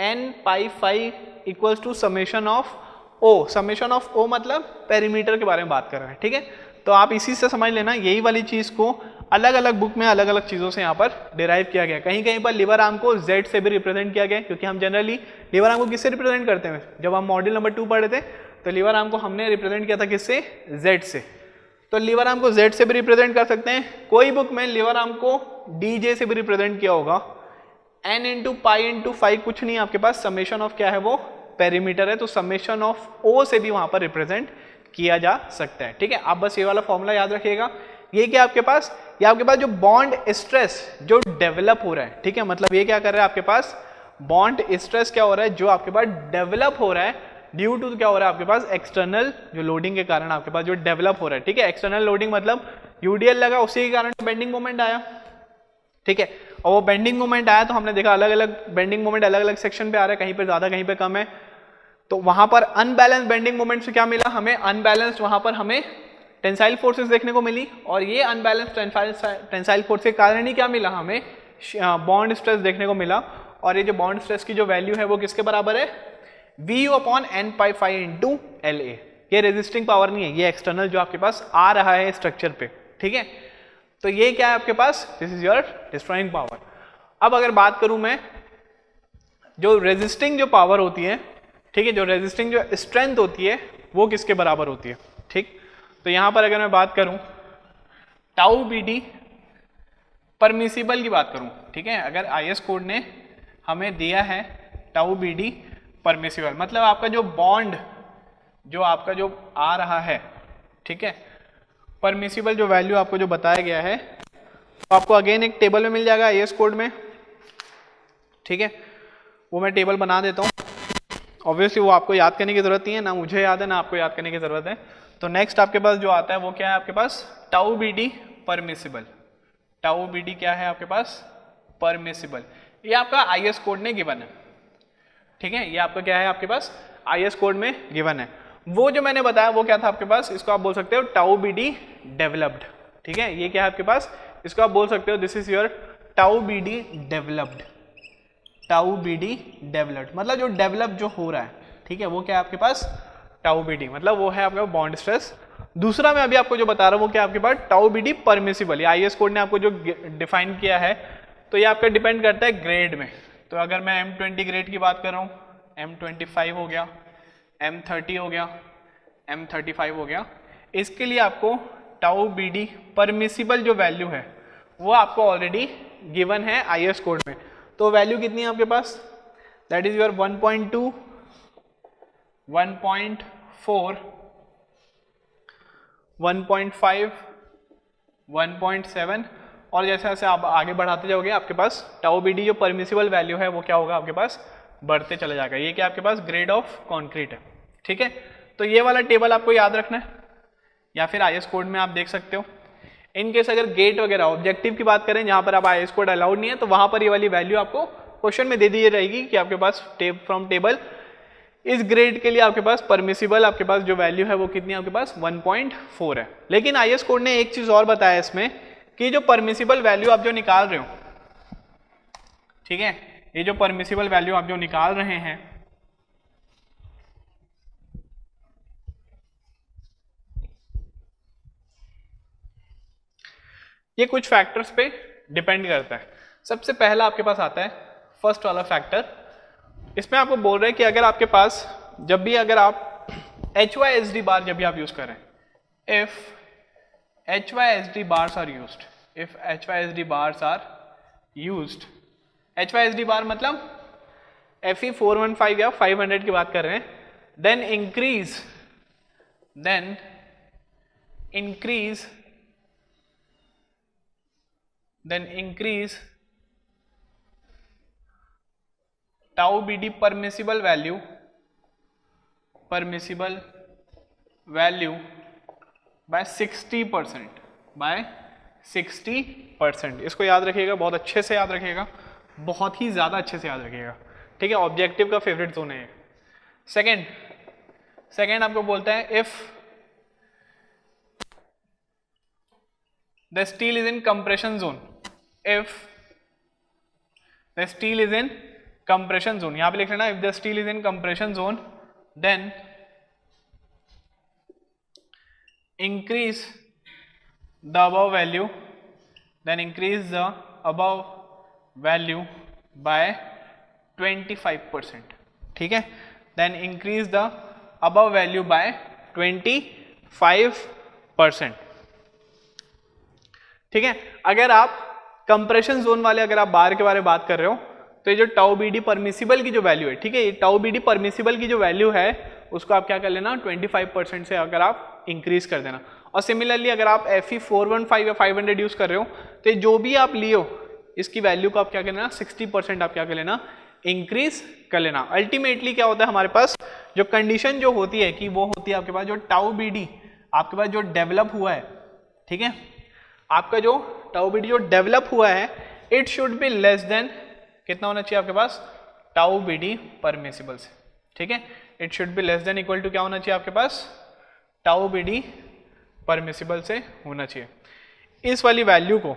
N pi five equals to summation of O summation of O मतलब पेरीमीटर के बारे में बात कर रहे हैं, ठीक है? तो आप इसी से समझ लेना, यही वाली चीज़ को अलग अलग बुक में अलग अलग चीज़ों से यहाँ पर डिराइव किया गया कहीं कहीं पर लिवर आर्म को जेड से भी रिप्रेजेंट किया गया क्योंकि हम जनरली लिवर आर्म को किससे रिप्रेजेंट करते हैं? जब हम मॉडल नंबर टू पढ़े थे तो लिवर आर्म को हमने रिप्रेजेंट किया था किससे? जेड से। तो लिवर आर्म को जेड से भी रिप्रेजेंट कर सकते हैं। कोई बुक में लिवर आर्म को डी जे से भी रिप्रेजेंट किया होगा। N into pi into five कुछ नहीं आपके पास। समेशन ऑफ़ क्या है वो? पेरीमीटर है तो समेशन ऑफ़ ओ से भी वहाँ पर रिप्रेजेंट किया जा सकता है। ठीक है? आप बस ये वाला फॉर्मूला याद रखिएगा। ये क्या आपके पास? ये आपके पास जो बॉन्ड स्ट्रेस जो डेवलप हो रहा है, ठीक है? मतलब ये क्या कर रहा है आपके पास? बॉन्ड स्ट्रेस क्या हो रहा है? जो आपके पास डेवलप हो रहा है ड्यू टू क्या हो रहा है आपके पास? एक्सटर्नल जो लोडिंग के कारण आपके पास जो डेवलप हो रहा है, ठीक है? एक्सटर्नल लोडिंग मतलब यूडीएल लगा, उसी के कारण बेंडिंग मोमेंट आया। ठीक है? और वो बेंडिंग मोमेंट आया तो हमने देखा अलग अलग बेंडिंग मोमेंट अलग अलग सेक्शन पे आ रहा है, कहीं पे ज़्यादा, कहीं पे कम है। तो वहाँ पर अनबैलेंस बेंडिंग मोमेंट से क्या मिला? हमें अनबैलेंस्ड वहाँ पर हमें टेंसाइल फोर्सेस देखने को मिली और ये अनबैलेंस टेंसाइल फोर्स के कारण ही क्या मिला? हमें बॉन्ड स्ट्रेस देखने को मिला और ये जो बॉन्ड स्ट्रेस की जो वैल्यू है वो किसके बराबर है? V U upon N pi five into L A ये रेजिस्टिंग पावर नहीं है, ये एक्सटर्नल जो आपके पास आ रहा है स्ट्रक्चर पे, ठीक है? तो ये क्या है आपके पास? This is your destroying power अब अगर बात करूँ मैं, जो रेजिस्टिंग जो पावर होती है ठीक है, जो रेजिस्टिंग जो स्ट्रेंथ होती है, वो किसके बराबर होती है? ठीक? तो यहाँ पर अगर मैं बात करूँ टाउ बी डी परमिसिबल की बात करूँ, ठीक है? अगर आई एस कोड ने हमें दिया है टाउ बी डी परमिसिबल मतलब आपका जो बॉन्ड जो आपका जो आ रहा है, ठीक है? परमिसिबल जो वैल्यू आपको जो बताया गया है तो आपको अगेन एक टेबल में मिल जाएगा आई एस कोड में, ठीक है? वो मैं टेबल बना देता हूँ। ऑब्वियसली वो आपको याद करने की ज़रूरत नहीं है, ना मुझे याद है, ना आपको याद करने की ज़रूरत है। तो नेक्स्ट आपके पास जो आता है, वो क्या है आपके पास? Tau B D permissible tau B D क्या है आपके पास? परमिसिबल ये आपका आई एस कोड ने गिवन है। ठीक है? ये आपका क्या है आपके पास? आई एस कोड में गिवन है। वो जो मैंने बताया, वो क्या था आपके पास? इसको आप बोल सकते हो टाउ बी डी डेवलप्ड ठीक है? ये क्या है आपके पास? इसको आप बोल सकते हो this is your tau B D developed tau B D developed मतलब जो डेवलप जो हो रहा है, ठीक है, वो क्या है आपके पास? टाउ बी डी मतलब वो है आपका बॉन्ड स्ट्रेस दूसरा मैं अभी आपको जो बता रहा हूँ, वो क्या आपके पास? टाउ बी डी परमिसिबल ये आई कोड ने आपको जो डिफाइन किया है तो ये आपका डिपेंड करता है ग्रेड में. तो अगर मैं एम ट्वेंटी ग्रेड की बात कर रहा हूँ एम ट्वेंटी फाइव हो गया एम थर्टी हो गया एम थर्टी फाइव हो गया, इसके लिए आपको टाउ बी डी परमिसिबल जो वैल्यू है, वो आपको ऑलरेडी गिवन है आई एस कोड में. तो वैल्यू कितनी है आपके पास? दैट इज़ योर 1.2 1.4 1.5 1.7 और जैसे जैसे आप आगे बढ़ाते जाओगे, आपके पास टाउ बी डी जो परमिसिबल वैल्यू है, वो क्या होगा आपके पास? बढ़ते चले जाएगा। ये क्या आपके पास? ग्रेड ऑफ़ कॉन्क्रीट है। ठीक है? तो ये वाला टेबल आपको याद रखना है, या फिर आई कोड में आप देख सकते हो। इन केस अगर गेट वगैरह ऑब्जेक्टिव की बात करें, जहाँ पर आप आई कोड अलाउड नहीं है तो वहाँ पर ये वाली वैल्यू आपको क्वेश्चन में दे दी रहेगी कि आपके पास टेब फ्रॉम टेबल इस ग्रेड के लिए आपके पास परमिसिबल आपके पास जो वैल्यू है वो कितनी आपके पास 1.4 है। लेकिन आई कोड ने एक चीज़ और बताया इसमें कि जो परमिसिबल वैल्यू आप जो निकाल रहे हो, ठीक है? ये जो परमिसिबल वैल्यू आप जो निकाल रहे हैं ये कुछ फैक्टर्स पे डिपेंड करता है। सबसे पहला आपके पास आता है फ़र्स्ट वाला फैक्टर इसमें आपको बोल रहे हैं कि अगर आपके पास, जब भी अगर आप H Y S D bar जब भी आप यूज़ करें if H Y S D bars are use if H Y S D bars are use H Y S D bar मतलब F E four one five या five hundred की बात कर रहे हैं then increase then increase then increase tau bd permissible value permissible value by 60 percent by 60 percent इसको याद रखिएगा, बहुत अच्छे से याद रखिएगा, बहुत ही ज़्यादा अच्छे से याद रखिएगा। ठीक है ऑब्जेक्टिव का फेवरेट जोन है सेकेंड सेकेंड आपको बोलता है if the steel is in compression zone if the steel is in compression zone यहाँ पे लिख लेना if the steel is in compression zone then increase the above value then increase the above value by 25 percent ठीक है then increase the above value by 25 percent ठीक है अगर आप कंप्रेशन जोन वाले अगर आप बार के बारे में बात कर रहे हो तो ये जो टाउ बी डी परमिसिबल की जो वैल्यू है, ठीक है, ये टाउ बी डी परमिसिबल की जो वैल्यू है, उसको आप क्या कर लेना 25 परसेंट से अगर आप इंक्रीज कर देना। और सिमिलरली अगर आप F E four one five या फाइव हंड्रेड यूज़ कर रहे हो तो जो भी आप लियो, इसकी वैल्यू को आप क्या कर लेना सिक्सटी परसेंट आप क्या कर लेना इंक्रीज कर लेना। अल्टीमेटली क्या होता है हमारे पास, जो कंडीशन जो होती है कि वो होती है आपके पास जो टाउ बी डी आपके पास जो डेवलप हुआ है, ठीक है, आपका जो टाउ बी डी जो डेवलप हुआ है it should be less than कितना होना चाहिए आपके पास? टाउ बी डी परमिसिबल से। ठीक है? It should be less than equal to क्या होना चाहिए आपके पास? टाउ बी डी परमिसिबल से होना चाहिए। इस वाली वैल्यू को,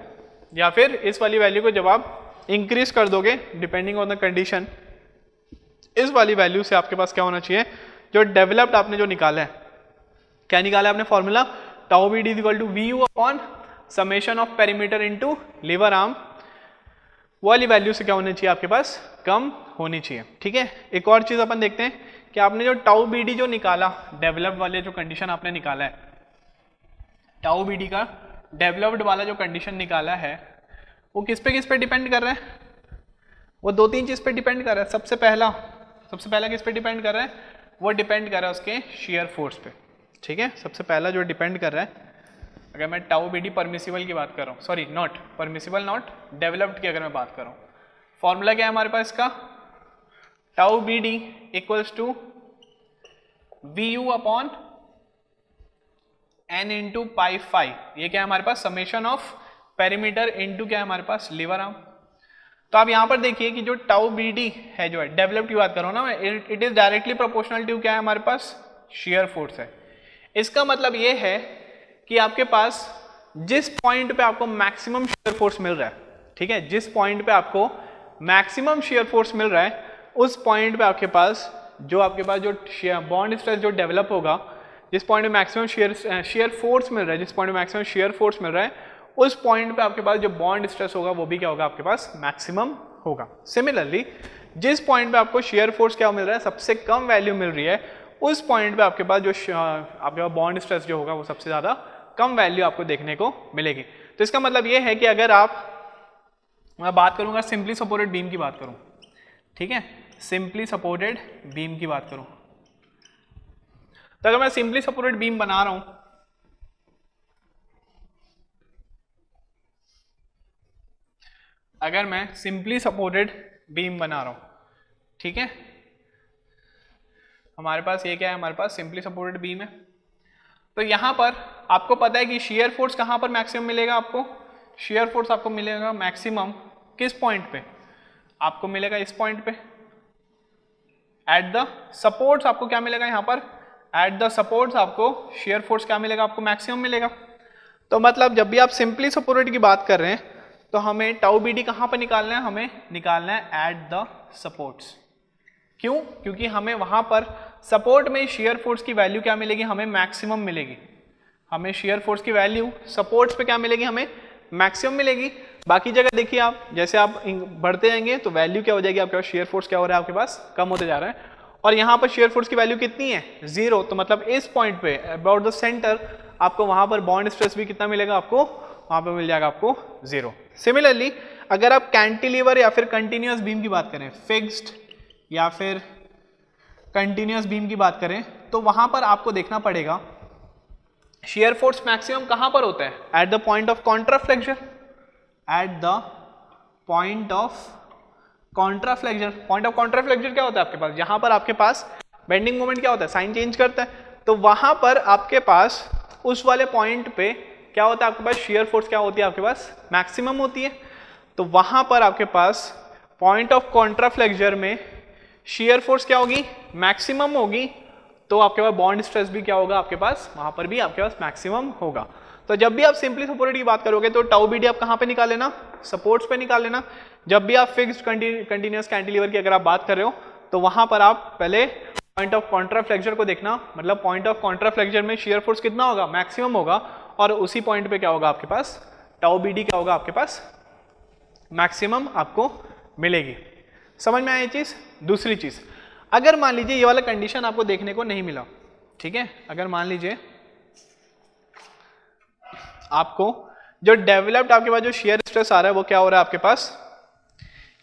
या फिर इस वाली वैल्यू को जब आप इंक्रीज कर दोगे डिपेंडिंग ऑन द कंडीशन इस वाली वैल्यू से आपके पास क्या होना चाहिए? जो डेवलप्ड आपने जो निकाला है। क्या निकाला है आपने formula tau B D equal to V U upon summation of perimeter into lever arm वाली वैल्यू से क्या होनी चाहिए आपके पास? कम होनी चाहिए। ठीक है? एक और चीज़ अपन देखते हैं कि आपने जो टाउ बी जो निकाला डेवलप्ड वाले जो कंडीशन आपने निकाला है टाउ बी का डेवलप्ड वाला जो कंडीशन निकाला है, वो किस पे किस पे डिपेंड कर रहा है? वो दो तीन चीज़ पे डिपेंड कर रहा है। सबसे पहला सबसे पहला किस पे डिपेंड कर रहा है? वो डिपेंड कर रहा है उसके शेयर फोर्स पे। ठीक है? सबसे पहला जो डिपेंड कर रहा है अगर मैं टाउ बी डी परमिसिबल की बात कर रहा हूँ sorry not permissible not developed की अगर मैं बात कर रहा हूँ फॉर्मूला क्या है हमारे पास इसका? Tau B D equals to V U upon N into pi five ये क्या है हमारे पास? समेशन ऑफ़ पेरीमीटर इंटू क्या है हमारे पास? लिवर आर्म तो आप यहाँ पर देखिए कि जो टाउ बी डी है, जो है डेवलप्ड की बात करो ना it is directly proportional to क्या है हमारे पास? शेयर फोर्स है. इसका मतलब ये है कि आपके पास जिस पॉइंट पे आपको मैक्सिमम शेयर फोर्स मिल रहा है, ठीक है? जिस पॉइंट पे आपको मैक्सिमम शेयर फोर्स मिल रहा है, उस पॉइंट पे आपके पास जो आपके पास जो बॉन्ड स्ट्रेस जो डेवलप होगा, जिस पॉइंट में मैक्सिमम शेयर शेयर फोर्स मिल रहा है, जिस पॉइंट में मैक्सिमम शेयर फोर्स मिल रहा है, उस पॉइंट पे आपके पास जो बॉन्ड स्ट्रेस होगा, वो भी क्या होगा? आपके पास मैक्सिमम होगा। सिमिलरली जिस पॉइंट पे आपको शेयर फोर्स क्या मिल रहा है? सबसे कम वैल्यू मिल रही है, उस पॉइंट पे आपके पास जो, आपके पास बॉन्ड स्ट्रेस जो होगा, वो सबसे ज़्यादा कम वैल्यू आपको देखने को मिलेगी। तो इसका मतलब ये है कि अगर आप, मैं बात करूँगा सिंपली सपोर्टेड बीम की बात करूँ, ठीक है? सिंपली सपोर्टेड बीम की बात करूँ। तो अगर मैं सिंपली सपोर्टेड बीम बना रहा हूँ, अगर मैं सिंपली सपोर्टेड बीम बना रहा हूँ, ठीक है? हमारे पास ये क्या है? हमारे पास सिंपली सपोर्टेड बीम है। तो यहाँ पर आपको पता है कि शेयर फोर्स कहाँ पर मैक्सिमम मिलेगा आपको? शेयर फोर्स आपको मिलेगा मैक्सिमम किस पॉइंट पे? आपको मिलेगा इस पॉइंट पे। एट द सपोर्ट्स आपको क्या मिलेगा यहाँ पर? एट द सपोर्ट्स आपको शेयर फोर्स क्या मिलेगा? आपको मैक्सिमम मिलेगा। तो मतलब जब भी आप सिंपली सपोर्टेड की बात कर रहे हैं तो हमें टाउ बी डी कहाँ पर निकालना है? हमें निकालना है एट द सपोर्ट्स क्यों? क्योंकि हमें वहाँ पर सपोर्ट में शेयर फोर्स की वैल्यू क्या मिलेगी? हमें मैक्सिमम मिलेगी। हमें शेयर फोर्स की वैल्यू सपोर्ट्स पे क्या मिलेगी? हमें मैक्सिमम मिलेगी। बाकी जगह देखिए आप, जैसे आप बढ़ते जाएँगे तो वैल्यू क्या हो जाएगी आपके पास? शेयर फोर्स क्या हो रहा है आपके पास? कम होते जा रहा है। और यहाँ पर शेयर फोर्स की वैल्यू कितनी है? ज़ीरो तो मतलब इस पॉइंट पे अबाउट द सेंटर आपको वहाँ पर बॉन्ड स्ट्रेस भी कितना मिलेगा आपको? वहाँ पर मिल जाएगा आपको ज़ीरो सिमिलरली अगर आप कैंटिलीवर या फिर कंटिन्यूस बीम की बात करें फिक्स्ड या फिर कंटिन्यूस बीम की बात करें तो वहाँ पर आपको देखना पड़ेगा शेयर फोर्स मैक्सिमम कहाँ पर होता है? At the point of contraflexure at the point of contraflexure point of contraflexure क्या होता है आपके पास? यहाँ पर आपके पास बेंडिंग मोमेंट क्या होता है? साइन चेंज करता है। तो वहाँ पर आपके पास उस वाले पॉइंट पे क्या होता है आपके पास? शेयर फोर्स क्या होती है आपके पास? मैक्सिमम होती है। तो वहाँ पर आपके पास पॉइंट ऑफ़ कॉन्ट्राफ्लेक्चर में शेयर फोर्स क्या होगी? मैक्सिमम होगी। तो आपके पास बॉन्ड स्ट्रेस भी क्या होगा? आपके पास, वहाँ पर भी आपके पास मैक्सिमम होगा। तो जब भी आप सिंपली सपोर्टेड की बात करोगे तो टाउ बी डी आप कहाँ पे निकाल लेना? सपोर्ट्स पे निकाल लेना। जब भी आप फिक्स कंटिन्यूस कैंटिलीवर की अगर आप बात कर रहे हो तो वहाँ पर आप पहले पॉइंट ऑफ़ कॉन्ट्राफ्लेक्चर को देखना। मतलब पॉइंट ऑफ़ कॉन्ट्राफ्लेक्चर में शेयर फोर्स कितना होगा? मैक्सिमम होगा। और उसी पॉइंट पे क्या होगा आपके पास? टाउ बी डी क्या होगा? आपके पास मैक्सिमम आपको मिलेगी। समझ में आया चीज़? दूसरी चीज़। अगर मान लीजिए ये वाला कंडीशन आपको देखने को नहीं मिला, ठीक है? अगर मान लीजिए आपको जो डेवलप्ड आपके पास जो शेयर स्ट्रेस आ रहा है, वो क्या हो रहा है आपके पास?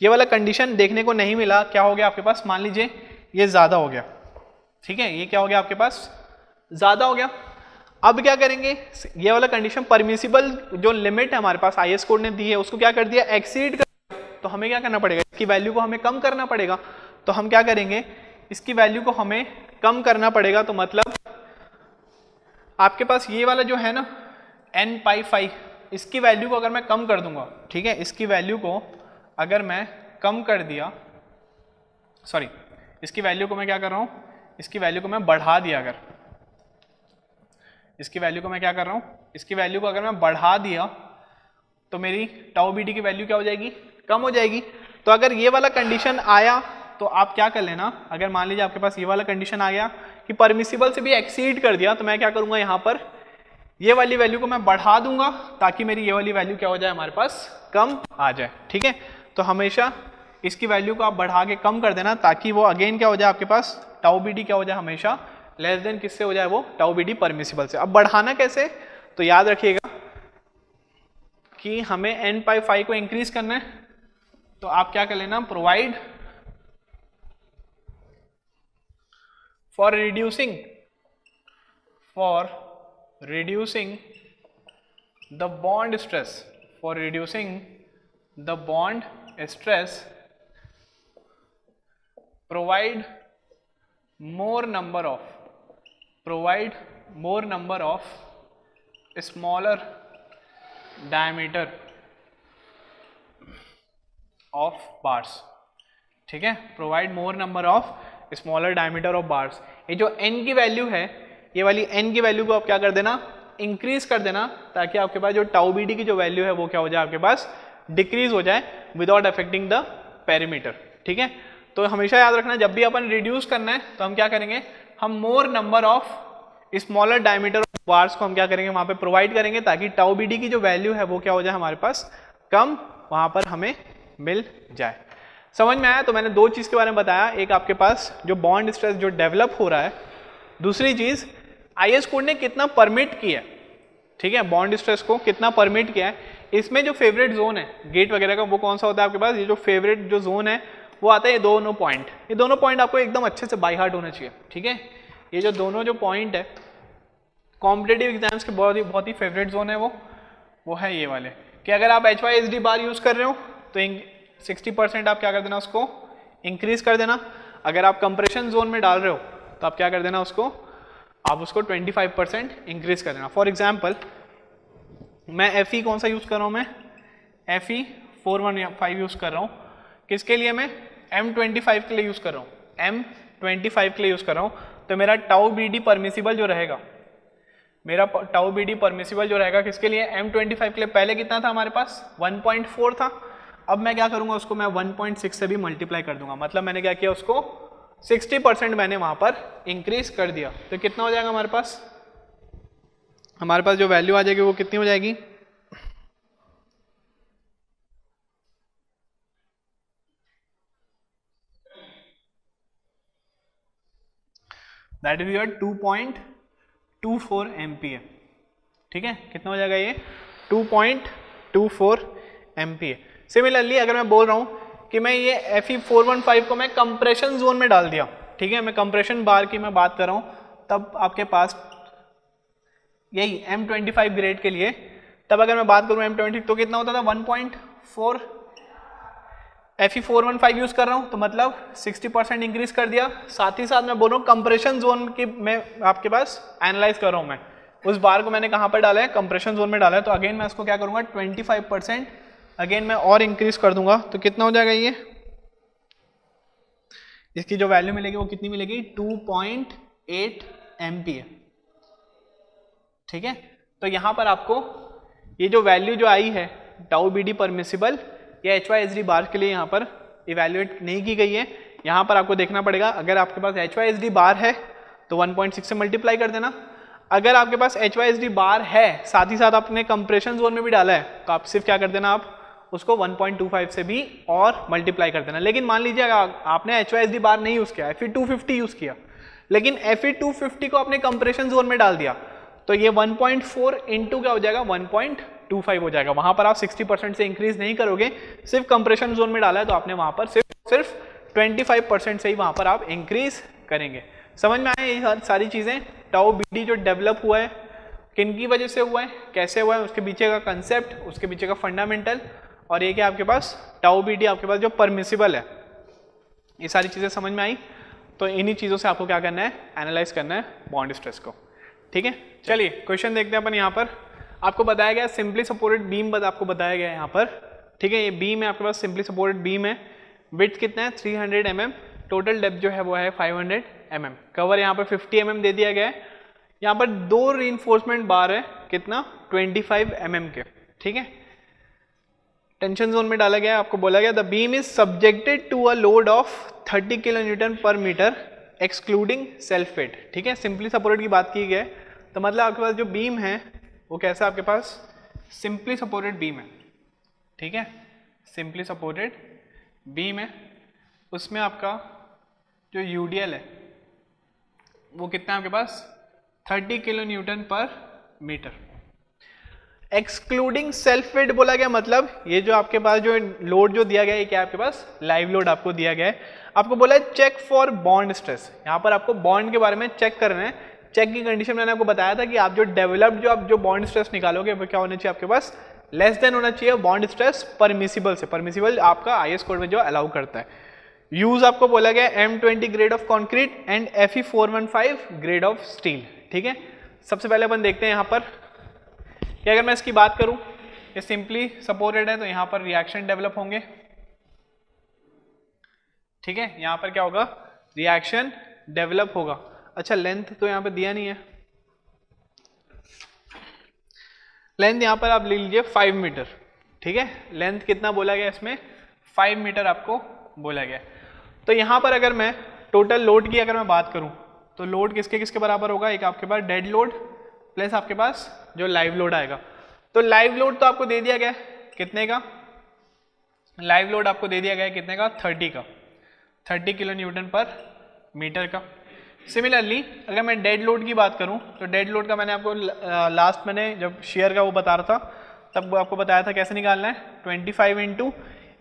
ये वाला कंडीशन देखने को नहीं मिला, क्या हो गया आपके पास? मान लीजिए ये ज़्यादा हो गया, ठीक है? ये क्या हो गया आपके पास? ज़्यादा हो गया। अब क्या करेंगे? ये वाला कंडीशन परमिसिबल जो लिमिट है हमारे पास आई कोड ने दी है, उसको क्या कर दिया? एक्सीड कर तो हमें क्या करना पड़ेगा? इसकी वैल्यू को हमें कम करना पड़ेगा। तो हम क्या करेंगे? इसकी वैल्यू को हमें कम करना पड़ेगा तो मतलब आपके पास ये वाला जो है ना एन पाई फाइव इसकी वैल्यू को अगर मैं कम कर दूँगा, ठीक है? इसकी वैल्यू को अगर मैं कम कर दिया सॉरी इसकी वैल्यू को मैं क्या कर रहा हूँ? इसकी वैल्यू को मैं बढ़ा दिया अगर, इसकी वैल्यू को मैं क्या कर रहा हूँ? इसकी वैल्यू को अगर मैं बढ़ा दिया तो मेरी टाओ बी डी की वैल्यू क्या हो जाएगी? कम हो जाएगी। तो अगर ये वाला कंडीशन आया तो आप क्या कर लेना? अगर मान लीजिए आपके पास ये वाला कंडीशन आ गया कि परमिसिबल से भी एक्सीड कर दिया तो मैं क्या करूँगा यहाँ पर? ये वाली वैल्यू को मैं बढ़ा दूँगा, ताकि मेरी ये वाली वैल्यू क्या हो जाए, हमारे पास कम आ जाए। ठीक है? तो हमेशा इसकी वैल्यू को आप बढ़ा के कम कर देना, ताकि वो अगेन क्या हो जाए आपके पास? टाउ बी क्या हो जाए हमेशा? लेस देन किससे हो जाए वो? टाउ बी परमिसिबल से। अब बढ़ाना कैसे? तो याद रखिएगा कि हमें एन पाई फाइव को इंक्रीज करना है। तो आप क्या कर लेना provide for reducing for reducing the bond stress for reducing the bond stress provide more number of provide more number of smaller diameter. Of bars ठीक है? Provide more number of smaller diameter of bars ये जो n की value है, ये वाली n की value को आप क्या कर देना? इंक्रीज कर देना, ताकि आपके पास जो टाउ बी डी की जो वैल्यू है, वो क्या हो जाए आपके पास? डिक्रीज हो जाए विदाउट अफेक्टिंग द पेरीमीटर ठीक है? तो हमेशा याद रखना, जब भी अपन रिड्यूस करना है तो हम क्या करेंगे? हम more number of smaller diameter of bars को हम क्या करेंगे? वहाँ पे प्रोवाइड करेंगे, ताकि टाउ बी डी की जो वैल्यू है, वो क्या हो जाए हमारे पास? कम, वहाँ पर हमें मिल जाए। समझ में आया? तो मैंने दो चीज़ के बारे में बताया। एक आपके पास जो बॉन्ड स्ट्रेस जो डेवलप हो रहा है। दूसरी चीज़ आईएस कोड ने कितना परमिट किया ठीक है? बॉन्ड स्ट्रेस को कितना परमिट किया है? इसमें जो फेवरेट जोन है गेट वगैरह का, वो कौन सा होता है आपके पास? ये जो फेवरेट जो जोन है, वो आता है ये दोनों पॉइंट ये दोनों पॉइंट आपको एकदम अच्छे से बाई हार्ट होना चाहिए। ठीक है? ये जो दोनों जो पॉइंट है कॉम्पिटेटिव एग्ज़ाम्स के बहुत ही बहुत ही फेवरेट जोन है वो। वो है ये वाले। कि अगर आप H Y S D bar use कर रहे हो तो सिक्सटी परसेंट आप क्या कर देना उसको इंक्रीज कर देना। अगर आप कंप्रेशन जोन में डाल रहे हो तो आप क्या कर देना उसको, आप उसको 25 परसेंट इंक्रीज कर देना। फॉर एग्ज़ाम्पल मैं एफ़ ई e कौन सा यूज़ कर रहा हूँ मैं? F E four one five use कर रहा हूँ। किसके लिए मैं? एम ट्वेंटी फाइव के लिए यूज़ कर रहा हूँ। एम ट्वेंटी फाइव के लिए यूज़ कर रहा हूँ। तो मेरा टाउ बी डी परमिसिबल जो रहेगा, मेरा टाउ बी डी परमिसिबल जो रहेगा किसके लिए? एम ट्वेंटी फाइव के लिए। पहले कितना था हमारे पास? वन पॉइंट फोर था। अब मैं क्या करूँगा, उसको मैं वन पॉइंट सिक्स से भी मल्टीप्लाई कर दूँगा। मतलब मैंने क्या किया, उसको सिक्सटी परसेंट मैंने वहाँ पर इंक्रीज कर दिया। तो कितना हो जाएगा हमारे पास? हमारे पास जो वैल्यू आ जाएगी, वो कितनी हो जाएगी? That is your two point two four M P A ठीक है? कितना हो जाएगा ये? Two point two four M P A similarly अगर मैं बोल रहा हूँ कि मैं ये F E four one five को मैं कंप्रेशन जोन में डाल दिया, ठीक है? मैं कंप्रेशन बार की मैं बात कर रहा हूँ, तब आपके पास यही एम ट्वेंटी फाइव ग्रेड के लिए, तब अगर मैं बात करूँ एम ट्वेंटी तो कितना होता था? One point four F E four one five use कर रहा हूँ तो मतलब सिक्सटी परसेंट इंक्रीज कर दिया। साथ ही साथ मैं बोल रहा हूँ कंप्रेशन जोन की मैं आपके पास एनालाइज कर रहा हूँ मैं। उस बार को मैंने कहाँ पर डाला है? कंप्रेशन जोन में डाला है। तो अगेन मैं इसको क्या करूँगा? ट्वेंटी फाइव परसेंट अगेन मैं और इंक्रीज कर दूँगा तो कितना हो जाएगा ये? इसकी जो वैल्यू मिलेगी, वो कितनी मिलेगी? टू पॉइंट ठीक है? तो यहाँ पर आपको ये जो वैल्यू जो आई है टाउ बी डी परमिसिबल या H Y H D bar के लिए यहाँ पर इवेल्युएट नहीं की गई है। यहाँ पर आपको देखना पड़ेगा, अगर आपके पास H Y H D bar है तो 1.6 से मल्टीप्लाई कर देना। अगर आपके पास H Y H D bar है, साथ ही साथ आपने कंप्रेशन जोन में भी डाला है तो आप सिर्फ़ क्या कर देना आप? उसको 1.25 से भी और मल्टीप्लाई कर देना। लेकिन मान लीजिए आपने एच वाई बार नहीं यूज़ किया एफ़ ई टू यूज़ किया, लेकिन एफ़ ई फिफ्टी को आपने कंप्रेशन जोन में डाल दिया तो ये 1.4 पॉइंट क्या हो जाएगा? 1.25 हो जाएगा। वहाँ पर आप 60 परसेंट से इंक्रीज नहीं करोगे, सिर्फ़ कंप्रेशन जोन में डाला है तो आपने वहाँ पर सिर्फ़ सिर्फ़ 25 परसेंट से ही वहाँ पर आप इंक्रीज करेंगे। समझ में आए ये सारी चीज़ें? टाओ बी जो डेवलप हुआ है किन की वजह से हुआ है? कैसे हुआ है? उसके पीछे का कंसेप्ट उसके पीछे का फंडामेंटल और ये क्या आपके पास? टाओ बी आपके पास जो परमिसिबल है। ये सारी चीज़ें समझ में आई? तो इन्हीं चीज़ों से आपको क्या करना है? एनालाइज करना है बॉन्ड स्ट्रेस को। ठीक है? चलिए क्वेश्चन देखते हैं अपन यहाँ पर। आपको बताया गया सिंपली सपोर्टेड बीम आपको बताया गया है यहाँ पर। ठीक है, ये बीम है, आपके पास सिंपली सपोर्टेड बीम है। विथ कितना है? 300 हंड्रेड mm टोटल डेप्थ जो है वो है 500 एम mm. कवर यहाँ पर 50 एम mm दे दिया गया है। यहाँ पर दो री बार है, कितना? 25 फाइव mm के। ठीक है? टेंशन जोन में डाला गया आपको बोला गया the beam is subjected to a load of 30 kilo newton per metre excluding self weight ठीक है? सिंपली सपोर्टेड की बात की गई तो मतलब आपके पास जो बीम है, वो कैसा आपके पास? सिंपली सपोर्टेड बीम है। ठीक है? सिंपली सपोर्टेड बीम है। उसमें आपका जो यूडीएल है, वो कितना है आपके पास? 30 kilo newton per metre excluding self weight बोला गया मतलब ये जो आपके पास जो लोड जो दिया गया है क्या आपके पास? लाइव लोड आपको दिया गया है। आपको बोला है चेक फॉर बॉन्ड स्ट्रेस यहाँ पर आपको बॉन्ड के बारे में चेक करना है। चेक की कंडीशन मैंने आपको बताया था कि आप जो डेवलप्ड जो आप जो बॉन्ड स्ट्रेस निकालोगे, वो क्या होना चाहिए आपके पास? लेस देन होना चाहिए। बॉन्ड स्ट्रेस परमिसिबल से। परमिसिबल आपका आई कोड में जो अलाउ करता है। यूज़ आपको बोला गया M twenty grade of concrete and F E four one five grade of steel ठीक है? सबसे पहले अपन देखते हैं यहाँ पर। कि अगर मैं इसकी बात करूँ, ये सिंपली सपोर्टेड है तो यहाँ पर रिएक्शन डेवलप होंगे। ठीक है? यहाँ पर क्या होगा? रिएक्शन डेवलप होगा। अच्छा लेंथ तो यहाँ पर दिया नहीं है। लेंथ यहाँ पर आप ले लीजिए फाइव मीटर ठीक है? लेंथ कितना बोला गया इसमें? फाइव मीटर आपको बोला गया। तो यहाँ पर अगर मैं टोटल लोड की अगर मैं बात करूँ तो लोड किसके किसके बराबर होगा? एक आपके पास डेड लोड प्लस आपके पास जो लाइव लोड आएगा। तो लाइव लोड तो आपको दे दिया गया कितने का? लाइव लोड आपको दे दिया गया है कितने का? थर्टी का। Thirty kilo newton per metre का। सिमिलरली अगर मैं डेड लोड की बात करूँ तो डेड लोड का मैंने आपको लास्ट मैंने जब शेयर का वो बता रहा था, तब आपको बताया था कैसे निकालना है? Twenty five into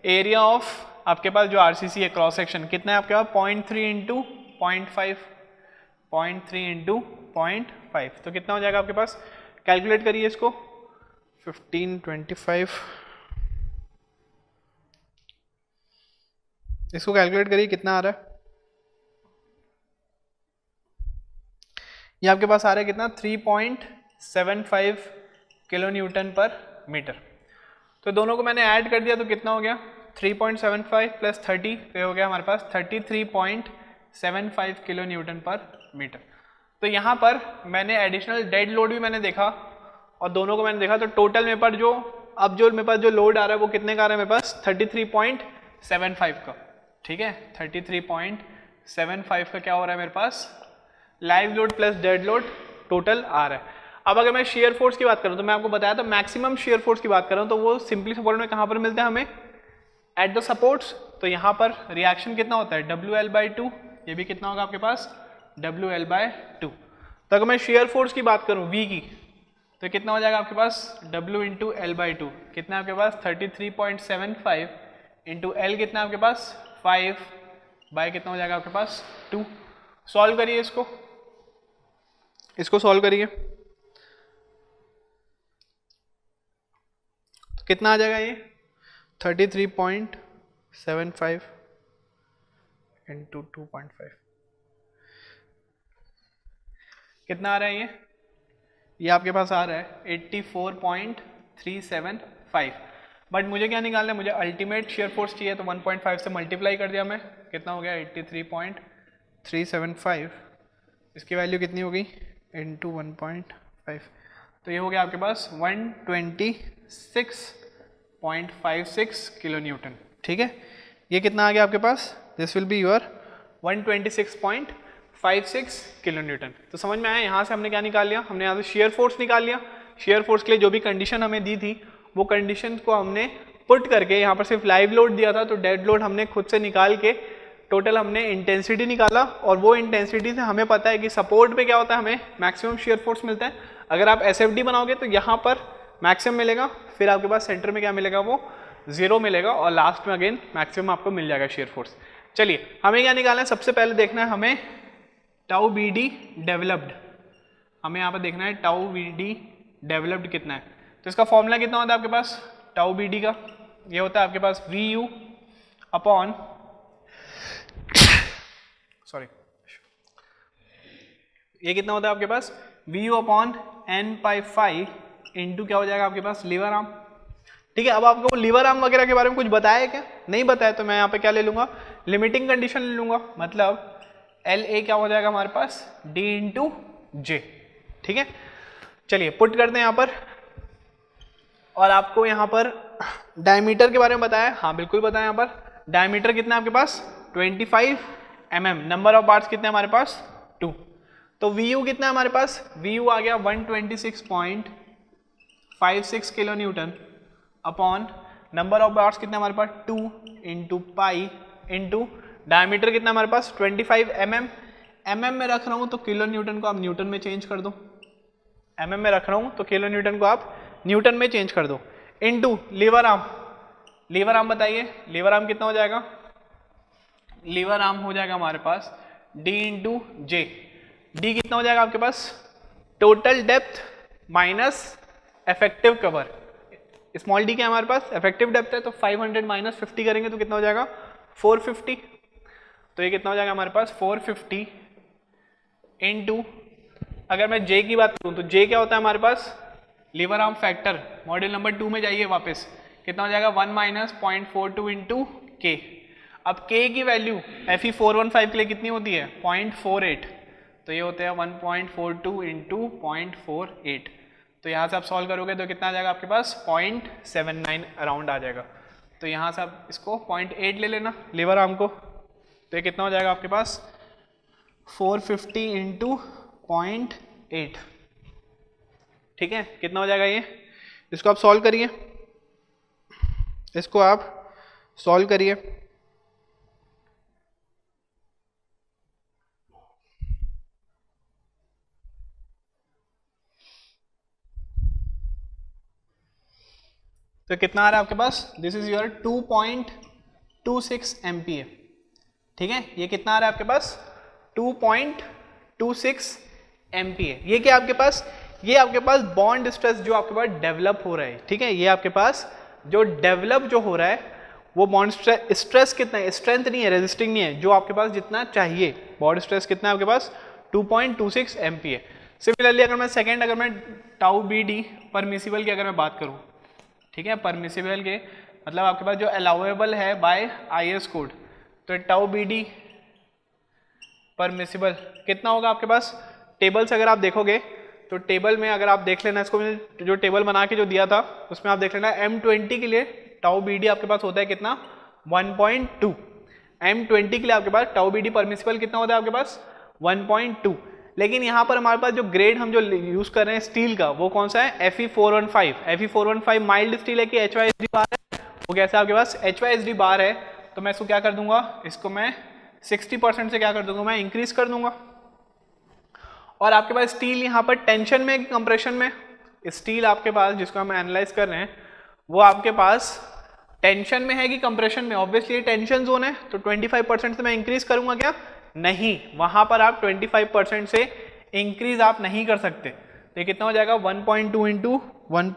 area of आपके पास जो आरसीसी है क्रॉस सेक्शन कितना है आपके पास? Point three into point five point three into point five. तो कितना हो जाएगा आपके पास? कैलकुलेट करिए इसको। Fifteen twenty five. इसको कैलकुलेट करिए, कितना आ रहा है? ये आपके पास आ रहा है कितना? Three point seven five kilo newton per metre. तो दोनों को मैंने ऐड कर दिया तो कितना हो गया? 3.75 प्लस 30 पे हो गया हमारे पास 33.75 किलो न्यूटन पर मीटर। तो यहाँ पर मैंने एडिशनल डेड लोड भी मैंने देखा और दोनों को मैंने देखा। तो टोटल मेरे पास जो, अब जो मेरे पास जो लोड आ रहा है वो कितने का आ रहा है मेरे पास? 33.75 का। ठीक है? 33.75 का क्या हो रहा है मेरे पास? Live load plus dead load total आ रहा है। अब अगर मैं शेयर फोर्स की बात करूँ तो मैं आपको बताया था मैक्सिमम शेयर फोर्स की बात कर रहा हूँ तो वो सिंपली सपोर्ट में कहाँ पर मिलते हैं हमें? एट द सपोर्ट्स तो यहाँ पर रिएक्शन कितना होता है? डब्ल्यू एल बाई टू ये भी कितना होगा आपके पास? डब्ल्यू एल बाय टू तो अगर मैं शेयर फोर्स की बात करूँ वी की तो कितना हो जाएगा आपके पास? W into L by two कितना आपके पास? Thirty three point seven five into L कितना आपके पास? फाइव बाय कितना हो जाएगा आपके पास? टू सॉल्व करिए इसको। इसको सॉल्व करिए। तो कितना आ जाएगा ये? Thirty three point seven five into two point five कितना आ रहा है ये? ये आपके पास आ रहा है 84.375 बट मुझे क्या निकालना है? मुझे अल्टीमेट शेयर फोर्स चाहिए तो 1.5 से मल्टीप्लाई कर दिया मैं। कितना हो गया? 83.375 इसकी वैल्यू कितनी होगी इंटू वन पॉइंट फाइव तो ये हो गया आपके पास 126.56 किलो न्यूटन ठीक है? ये कितना आ गया आपके पास? This will be your 126. Five six kilo newton तो समझ में आया यहाँ से हमने क्या निकाल लिया? हमने यहाँ से शेयर फोर्स निकाल लिया। शेयर फोर्स के लिए जो भी कंडीशन हमें दी थी, वो कंडीशन को हमने पुट करके यहाँ पर सिर्फ़ लाइव लोड दिया था तो डेड लोड हमने खुद से निकाल के टोटल हमने इंटेंसिटी निकाला और वो इंटेंसिटी से हमें पता है कि सपोर्ट पे क्या होता है? हमें मैक्सिमम शेयर फोर्स मिलता है। अगर आप एसएफडी बनाओगे तो यहाँ पर मैक्सिमम मिलेगा, फिर आपके पास सेंटर में क्या मिलेगा? वो ज़ीरो मिलेगा और लास्ट में अगेन मैक्सिमम आपको मिल जाएगा शेयर फोर्स चलिए, हमें क्या निकालना है? सबसे पहले देखना है हमें टाउ बी डी डेवलप्ड हमें यहाँ पर देखना है टाउ बी डी डेवलप्ड कितना है। तो इसका फॉर्मूला कितना होता है आपके पास? टाउ बी डी का। ये होता है आपके पास वी यू अपॉन सॉरी ये कितना होता है आपके पास? V U upon N pi five into क्या हो जाएगा आपके पास? लीवर आर्म ठीक है, अब आपको लीवर आर्म वगैरह के बारे में कुछ बताया क्या? नहीं बताया तो मैं यहाँ पे क्या ले लूँगा? लिमिटिंग कंडीशन ले लूँगा। मतलब एल ए क्या हो जाएगा हमारे पास? डी इंटू जे ठीक है? चलिए पुट करते हैं यहाँ पर। और आपको यहाँ पर डायमीटर के बारे में बताया हाँ। बिल्कुल बताया यहाँ पर। डायमीटर कितना है आपके पास? 25 five M M number of bars कितने हमारे पास? टू तो वी यू कितना है हमारे पास? वी यू आ गया 126.56 kilo newton. Upon number of bars कितने हमारे पास? Two into pi into diameter कितना हमारे पास? 25 फाइव एम एम में रख रहा हूँ तो किलो न्यूटन को आप न्यूटन में चेंज कर दो। एम एम में रख रहा हूँ तो किलो न्यूटन को आप न्यूटन में चेंज कर दो। Into lever arm lever arm बताइए। लीवर आर्म कितना हो जाएगा? लीवर आर्म हो जाएगा हमारे पास डी इंटू जे डी कितना हो जाएगा आपके पास? Total depth minus effective cover small D क्या हमारे पास? इफ़ेक्टिव डेप्थ है तो 500 माइनस फिफ्टी करेंगे तो कितना हो जाएगा? 450 तो ये कितना हो जाएगा हमारे पास? 450 फिफ्टी इंटू अगर मैं जे की बात करूँ तो जे क्या होता है हमारे पास? Lever arm factor module number two में जाइए वापस। कितना हो जाएगा? One minus point four two into K अब के की value F E four one five के लिए कितनी होती है? Point four eight. तो ये होते हैं one point four two into point four eight. तो यहाँ से आप सॉल्व करोगे तो कितना आ जाएगा आपके पास? पॉइंट सेवन नाइन अराउंड आ जाएगा. तो यहाँ से आप इसको पॉइंट एट ले लेना लीवर आर्म को। तो ये कितना हो जाएगा आपके पास? Four fifty into point eight ठीक है? कितना हो जाएगा ये? इसको आप सॉल्व करिए। इसको आप सॉल्व करिए। तो कितना आ रहा है आपके पास? दिस इज़ योर 2.26 एमपीए ठीक है? ये कितना आ रहा है आपके पास? 2.26 एमपीए ये क्या आपके पास? ये आपके पास बॉन्ड स्ट्रेस जो आपके पास डेवलप हो रहा है, ठीक है? ये आपके पास जो डेवलप जो हो रहा है, वो बॉन्ड स्ट्रेस स्ट्रेस कितना है? स्ट्रेंथ नहीं है रेजिस्टिंग नहीं है। जो आपके पास जितना चाहिए बॉन्ड स्ट्रेस कितना है आपके पास? 2.26 पॉइंट सिमिलरली अगर मैं सेकेंड अगर मैं टाउ बी डी परमिसिबल की अगर मैं बात करूँ, ठीक है? परमिसिबल के मतलब आपके पास जो अलाउेबल है बाय आईएस कोड तो टाउ बी डी परमिसिबल कितना होगा आपके पास? टेबल से अगर आप देखोगे तो टेबल में अगर आप देख लेना इसको मैंने जो टेबल बना के जो दिया था, उसमें आप देख लेना एम ट्वेंटी के लिए टाउ बी डी आपके पास होता है कितना? 1.2 एम ट्वेंटी के लिए आपके पास टाउ बी डी परमिसिबल कितना होता है आपके पास? 1.2 लेकिन यहाँ पर हमारे पास जो ग्रेड हम जो यूज़ कर रहे हैं स्टील का, वो कौन सा है? F E four one five F E four one five mild steel है कि H Y S D bar है? वो कैसा आपके पास? H Y S D bar है। तो मैं इसको क्या कर दूँगा? इसको मैं सिक्सटी परसेंट से क्या कर दूँगा? मैं इंक्रीज कर दूँगा। और आपके पास स्टील यहाँ पर टेंशन में कंप्रेशन में स्टील आपके पास जिसको हम एनालाइज कर रहे हैं, वो आपके पास टेंशन में है कि कंप्रेशन में? ऑब्वियसली टेंशन जोन है तो 25 परसेंट से मैं इंक्रीज करूँगा क्या? नहीं। वहाँ पर आप 25 परसेंट से इंक्रीज आप नहीं कर सकते। तो कितना हो जाएगा? 1.2 पॉइंट टू इंटू वन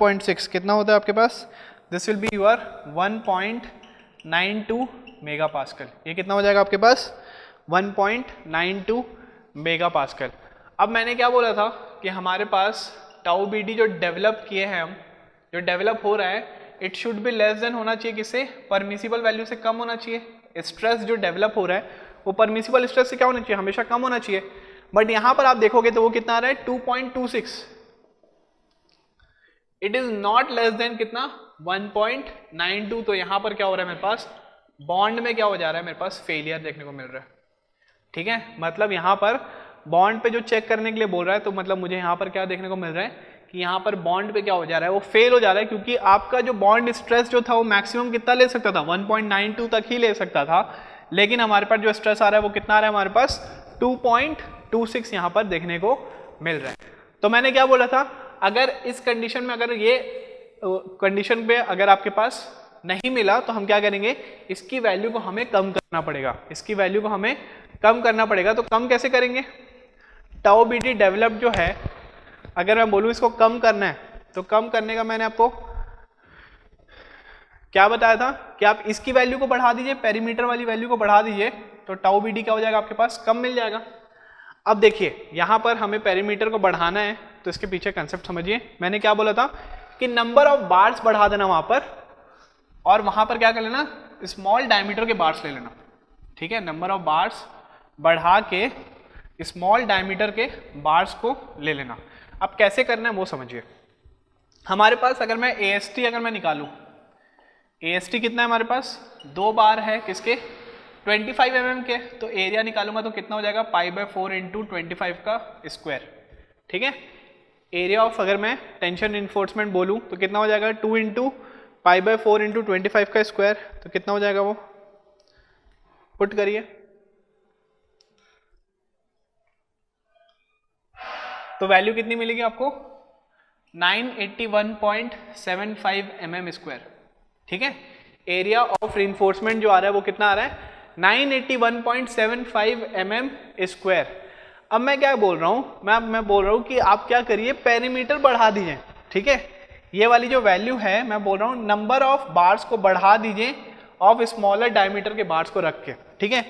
कितना होता है आपके पास? This will be your 1.92 megapascal ये कितना हो जाएगा आपके पास? 1.92 मेगा पास्कल अब मैंने क्या बोला था कि हमारे पास टाउ बी जो डेवलप किए हैं हम, जो डेवलप हो रहा है it should be less than होना चाहिए किससे? परमिसिबल वैल्यू से कम होना चाहिए। स्ट्रेस जो डेवलप हो रहा है, वो परमिसिबल स्ट्रेस से क्या होना चाहिए? हमेशा कम होना चाहिए। बट यहाँ पर आप देखोगे तो वो कितना आ रहा है? 2.26 it is not less than कितना? 1.92 तो यहाँ पर क्या हो रहा है मेरे पास? बॉन्ड में क्या हो जा रहा है मेरे पास? फेलियर देखने को मिल रहा है। ठीक है? मतलब यहाँ पर बॉन्ड पे जो चेक करने के लिए बोल रहा है तो मतलब मुझे यहाँ पर क्या देखने को मिल रहा है कि यहाँ पर बॉन्ड पे क्या हो जा रहा है? वो फेल हो जा रहा है क्योंकि आपका जो बॉन्ड स्ट्रेस जो था, वो मैक्सिमम कितना ले सकता था? 1.92 तक ही ले सकता था। लेकिन हमारे पास जो स्ट्रेस आ रहा है, वो कितना आ रहा है हमारे पास? 2.26 यहाँ पर देखने को मिल रहा है। तो मैंने क्या बोला था? अगर इस कंडीशन में अगर ये कंडीशन पे अगर आपके पास नहीं मिला तो हम क्या करेंगे? इसकी वैल्यू को हमें कम करना पड़ेगा। इसकी वैल्यू को हमें कम करना पड़ेगा तो कम कैसे करेंगे? टाओ बी टी डेवलप जो है, अगर मैं बोलूँ इसको कम करना है तो कम करने का मैंने आपको क्या बताया था कि आप इसकी वैल्यू को बढ़ा दीजिए पेरीमीटर वाली वैल्यू को बढ़ा दीजिए तो टाउ बी क्या हो जाएगा आपके पास? कम मिल जाएगा। अब देखिए, यहाँ पर हमें पेरीमीटर को बढ़ाना है तो इसके पीछे कंसेप्ट समझिए। मैंने क्या बोला था कि नंबर ऑफ़ बार्स बढ़ा देना वहाँ पर। और वहाँ पर क्या कर लेना स्मॉल डायमीटर के बार्स ले लेना। ठीक है? नंबर ऑफ़ बार्स बढ़ा के स्मॉल डायमीटर के बार्स को ले लेना। अब कैसे करना है वो समझिए। हमारे पास अगर मैं एएसटी अगर मैं निकालूं ए कितना है हमारे पास? दो बार है किसके? 25 फाइव mm के। तो एरिया निकालूँगा तो कितना हो जाएगा? Pi by four into twenty का स्क्वायर ठीक है? एरिया ऑफ़ अगर मैं टेंशन इन्फोर्समेंट बोलूँ तो कितना हो जाएगा? Two into pi by four into twenty five का स्क्वायर तो कितना हो जाएगा वो? पुट करिए। तो वैल्यू कितनी मिलेगी आपको? 981.75 mm स्क्वायर। ठीक है? एरिया ऑफ़ रिइंफोर्समेंट जो आ रहा है वो कितना आ रहा है? 981.75 mm स्क्वायर। अब मैं क्या बोल रहा हूँ? मैं मैं बोल रहा हूँ कि आप क्या करिए? पेरीमीटर बढ़ा दीजिए। ठीक है? ये वाली जो वैल्यू है, मैं बोल रहा हूँ नंबर ऑफ़ बार्स को बढ़ा दीजिए ऑफ़ स्मॉलर डायमीटर के बार्स को रख के, ठीक है?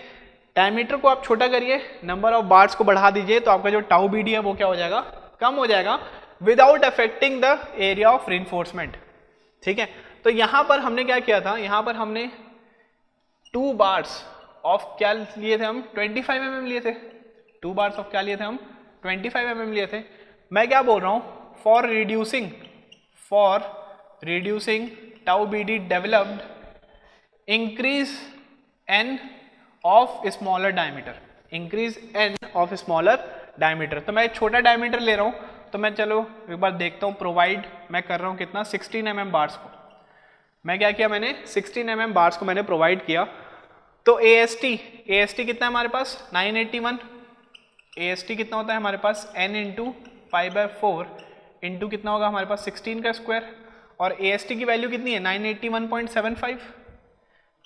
डायमीटर को आप छोटा करिए नंबर ऑफ़ बार्स को बढ़ा दीजिए तो आपका जो टाउ बीडी है, वो क्या हो जाएगा? कम हो जाएगा without affecting the area of reinforcement ठीक है? तो यहाँ पर हमने क्या किया था? यहाँ पर हमने टू बार्स ऑफ़ क्या लिए थे हम? 25 फाइव mm लिए थे। टू बार्स ऑफ़ क्या लिए थे हम? 25 फाइव mm लिए थे। मैं क्या बोल रहा हूँ? For reducing reducing tau b d developed increase n of smaller diameter increase n of smaller diameter तो मैं छोटा डायमीटर ले रहा हूँ। तो मैं चलो एक बार देखता हूँ प्रोवाइड मैं कर रहा हूँ कितना? 16 एम mm बार्स को। मैं क्या किया मैंने? 16 एम mm बार्स को मैंने प्रोवाइड किया। तो A S T A S T कितना है हमारे पास? 981 ए एस टी कितना होता है हमारे पास? N into five by four into कितना होगा हमारे पास? 16 का स्क्वायर और ए एस टी की वैल्यू कितनी है? 981.75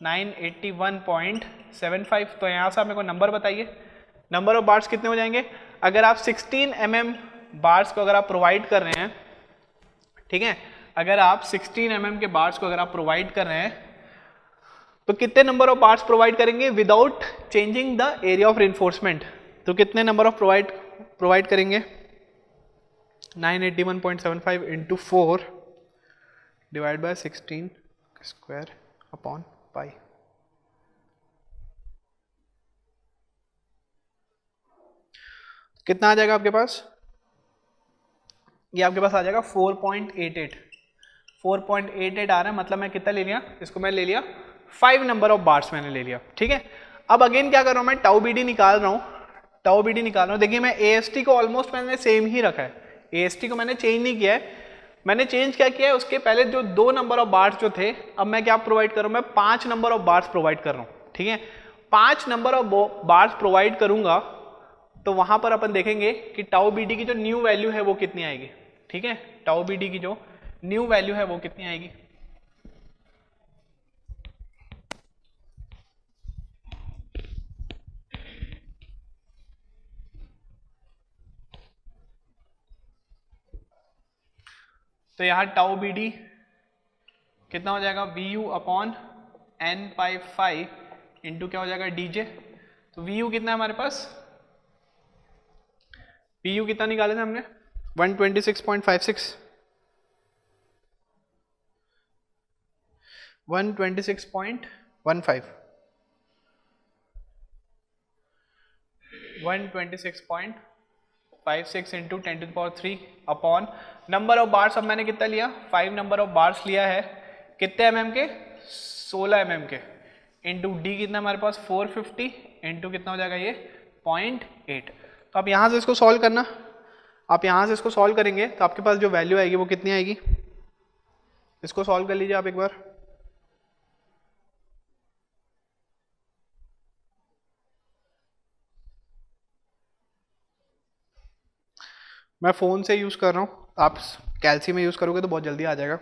981.75 तो यहाँ से आप मेरे को नंबर बताइए। नंबर ऑफ़ बार्स कितने हो जाएँगे? अगर आप 16 एम mm बार्स को अगर आप प्रोवाइड कर रहे हैं, ठीक है? अगर आप 16 एम mm के बार्स को अगर आप प्रोवाइड कर रहे हैं तो कितने नंबर ऑफ़ बार्स प्रोवाइड करेंगे without changing the area of reinforcement तो कितने नंबर ऑफ़ प्रोवाइड प्रोवाइड करेंगे? 981.75 into four divide by 16 square upon pi कितना आ जाएगा आपके पास? ये आपके पास आ जाएगा 4.88 4.88 आ रहा है मतलब मैं कितना ले लिया? इसको मैं ले लिया फाइव नंबर ऑफ़ बार्स मैंने ले लिया, ठीक है? अब अगेन क्या कर रहा हूँ मैं? टाउ बी डी निकाल रहा हूँ टाउ बी डी निकाल रहा हूँ। देखिए मैं ए एस टी को ऑलमोस्ट मैंने सेम ही रखा है। ए को मैंने चेंज नहीं किया है। मैंने चेंज क्या किया है? उसके पहले जो दो नंबर ऑफ़ बार्स जो थे, अब मैं क्या प्रोवाइड कर रहा हूँ? मैं पाँच नंबर ऑफ़ बार्स प्रोवाइड कर रहा हूँ, ठीक है? पाँच नंबर ऑफ़ बार्स प्रोवाइड करूँगा तो वहाँ पर अपन देखेंगे कि टाओ बी की जो न्यू वैल्यू है वो कितनी आएगी, ठीक है? टाओ बी की जो न्यू वैल्यू है वो कितनी आएगी? तो यहाँ टाउ बी डी कितना हो जाएगा? V U upon n pi five into क्या हो जाएगा? डीजे तो वी यू कितना है हमारे पास? वी यू कितना निकाले थे हमने? 126.56 126.15 126. Five six into ten to power three upon number of bars अब मैंने कितना लिया? फाइव नंबर ऑफ़ बार्स लिया है। कितने एम mm के सोलह एम mm के इंटू डी कितना हमारे पास? फोर फिफ्टी इंटू कितना हो जाएगा ये? पॉइंट एट तो आप यहाँ से इसको सॉल्व करना। आप यहाँ से इसको सॉल्व करेंगे तो आपके पास जो वैल्यू आएगी वो कितनी आएगी? इसको सॉल्व कर लीजिए आप एक बार। मैं फ़ोन से यूज़ कर रहा हूँ। आप कैल्सी में यूज़ करोगे तो बहुत जल्दी आ जाएगा।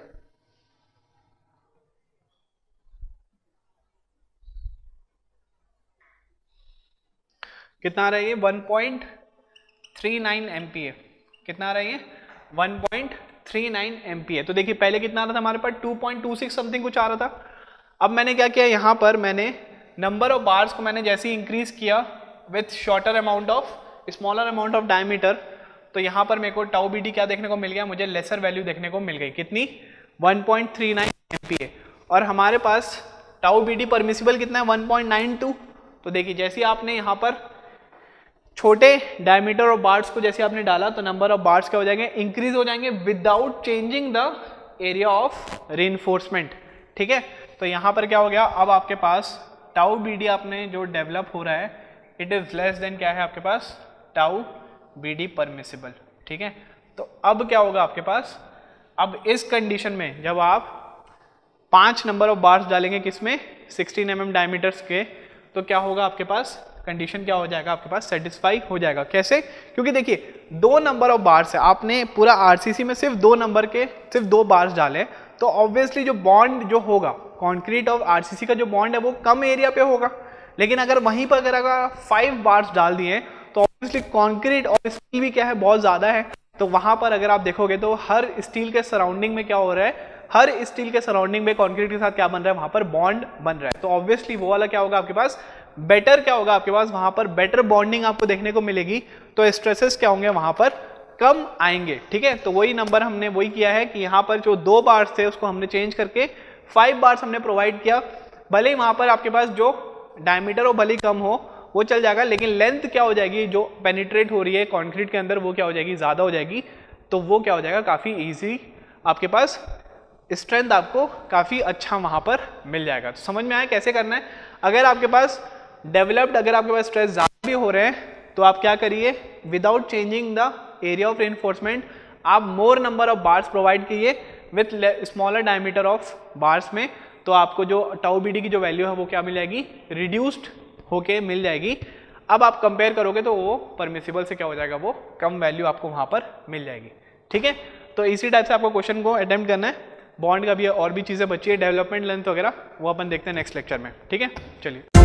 कितना आ रहा है ये? 1.39 एमपीए। कितना आ रहा है ये? 1.39 एमपीए। तो देखिए, पहले कितना आ रहा था हमारे पास? 2.26 समथिंग कुछ आ रहा था। अब मैंने क्या किया? यहाँ पर मैंने नंबर ऑफ़ बार्स को मैंने जैसे ही इंक्रीज किया with shorter amount of smaller amount of diameter तो यहाँ पर मेरे को टाउ बी क्या देखने को मिल गया? मुझे लेसर वैल्यू देखने को मिल गई। कितनी? 1.39 एमपीए और हमारे पास टाउ बी डी परमिसिबल कितना है? 1.92 तो देखिए, जैसे आपने यहाँ पर छोटे डायमीटर ऑफ़ बार्स को जैसे आपने डाला तो नंबर ऑफ़ बार्स क्या हो जाएँगे? इंक्रीज हो जाएँगे without changing the area of re ठीक है? तो यहाँ पर क्या हो गया? अब आपके पास टाउ बी डी आपने जो डेवलप हो रहा है इट इज़ लेस देन क्या है आपके पास? टाउ बी डी परमिसिबल ठीक है? तो अब क्या होगा आपके पास? अब इस कंडीशन में जब आप पाँच नंबर ऑफ़ बार्स डालेंगे किसमें? 16 एम mm डायमीटर्स के तो क्या होगा आपके पास? कंडीशन क्या हो जाएगा? आपके पास सेटिस्फाई हो जाएगा। कैसे? क्योंकि देखिए, दो नंबर ऑफ़ बार्स है। आपने पूरा आरसीसी में सिर्फ़ दो नंबर के, सिर्फ़ दो बार्स डाले। तो ऑब्वियसली जो बॉन्ड जो होगा कॉन्क्रीट और आरसीसी का जो बॉन्ड है, वो कम एरिया पे होगा। लेकिन अगर वहीं पर अगर अगर फाइव बार्स डाल दिए ऑब्वियसली कॉन्क्रीट और स्टील भी क्या है, बहुत ज़्यादा है। तो वहाँ पर अगर आप देखोगे तो हर स्टील के सराउंडिंग में क्या हो रहा है, हर स्टील के सराउंडिंग में कॉन्क्रीट के साथ क्या बन रहा है, वहाँ पर बॉन्ड बन रहा है। तो ऑब्वियसली वो वाला क्या होगा आपके पास? बेटर क्या होगा आपके पास? वहाँ पर बेटर बॉन्डिंग आपको देखने को मिलेगी। तो स्ट्रेसेस क्या होंगे वहाँ पर? कम आएँगे, ठीक है? तो वही नंबर हमने वही किया है कि यहाँ पर जो दो बार्स थे, उसको हमने चेंज करके फाइव बार्स हमने प्रोवाइड किया। भले ही वहाँ पर आपके पास जो डायमीटर हो, भले कम हो वो चल जाएगा, लेकिन लेंथ क्या हो जाएगी, जो पेनिट्रेट हो रही है कॉन्क्रीट के अंदर, वो क्या हो जाएगी, ज़्यादा हो जाएगी। तो वो क्या हो जाएगा, काफ़ी ईजी आपके पास स्ट्रेंथ आपको काफ़ी अच्छा वहाँ पर मिल जाएगा। तो समझ में आया कैसे करना है? अगर आपके पास डेवलप्ड अगर आपके पास स्ट्रेस ज़्यादा भी हो रहे हैं तो आप क्या करिए without changing the area of reinforcement आप more number of bars provide कीजिए with smaller diameter of bars में तो आपको जो टाउ बी की जो वैल्यू है, वो क्या मिल जाएगी? रिड्यूस्ड होके मिल जाएगी। अब आप कंपेयर करोगे तो वो परमिसिबल से क्या हो जाएगा? वो कम वैल्यू आपको वहाँ पर मिल जाएगी। ठीक है? तो इसी टाइप से आपको क्वेश्चन को अटैम्प्ट करना है। बॉन्ड का भी और भी चीज़ें बची है डेवलपमेंट लेंथ वगैरह, वो अपन देखते हैं नेक्स्ट लेक्चर में। ठीक है? चलिए।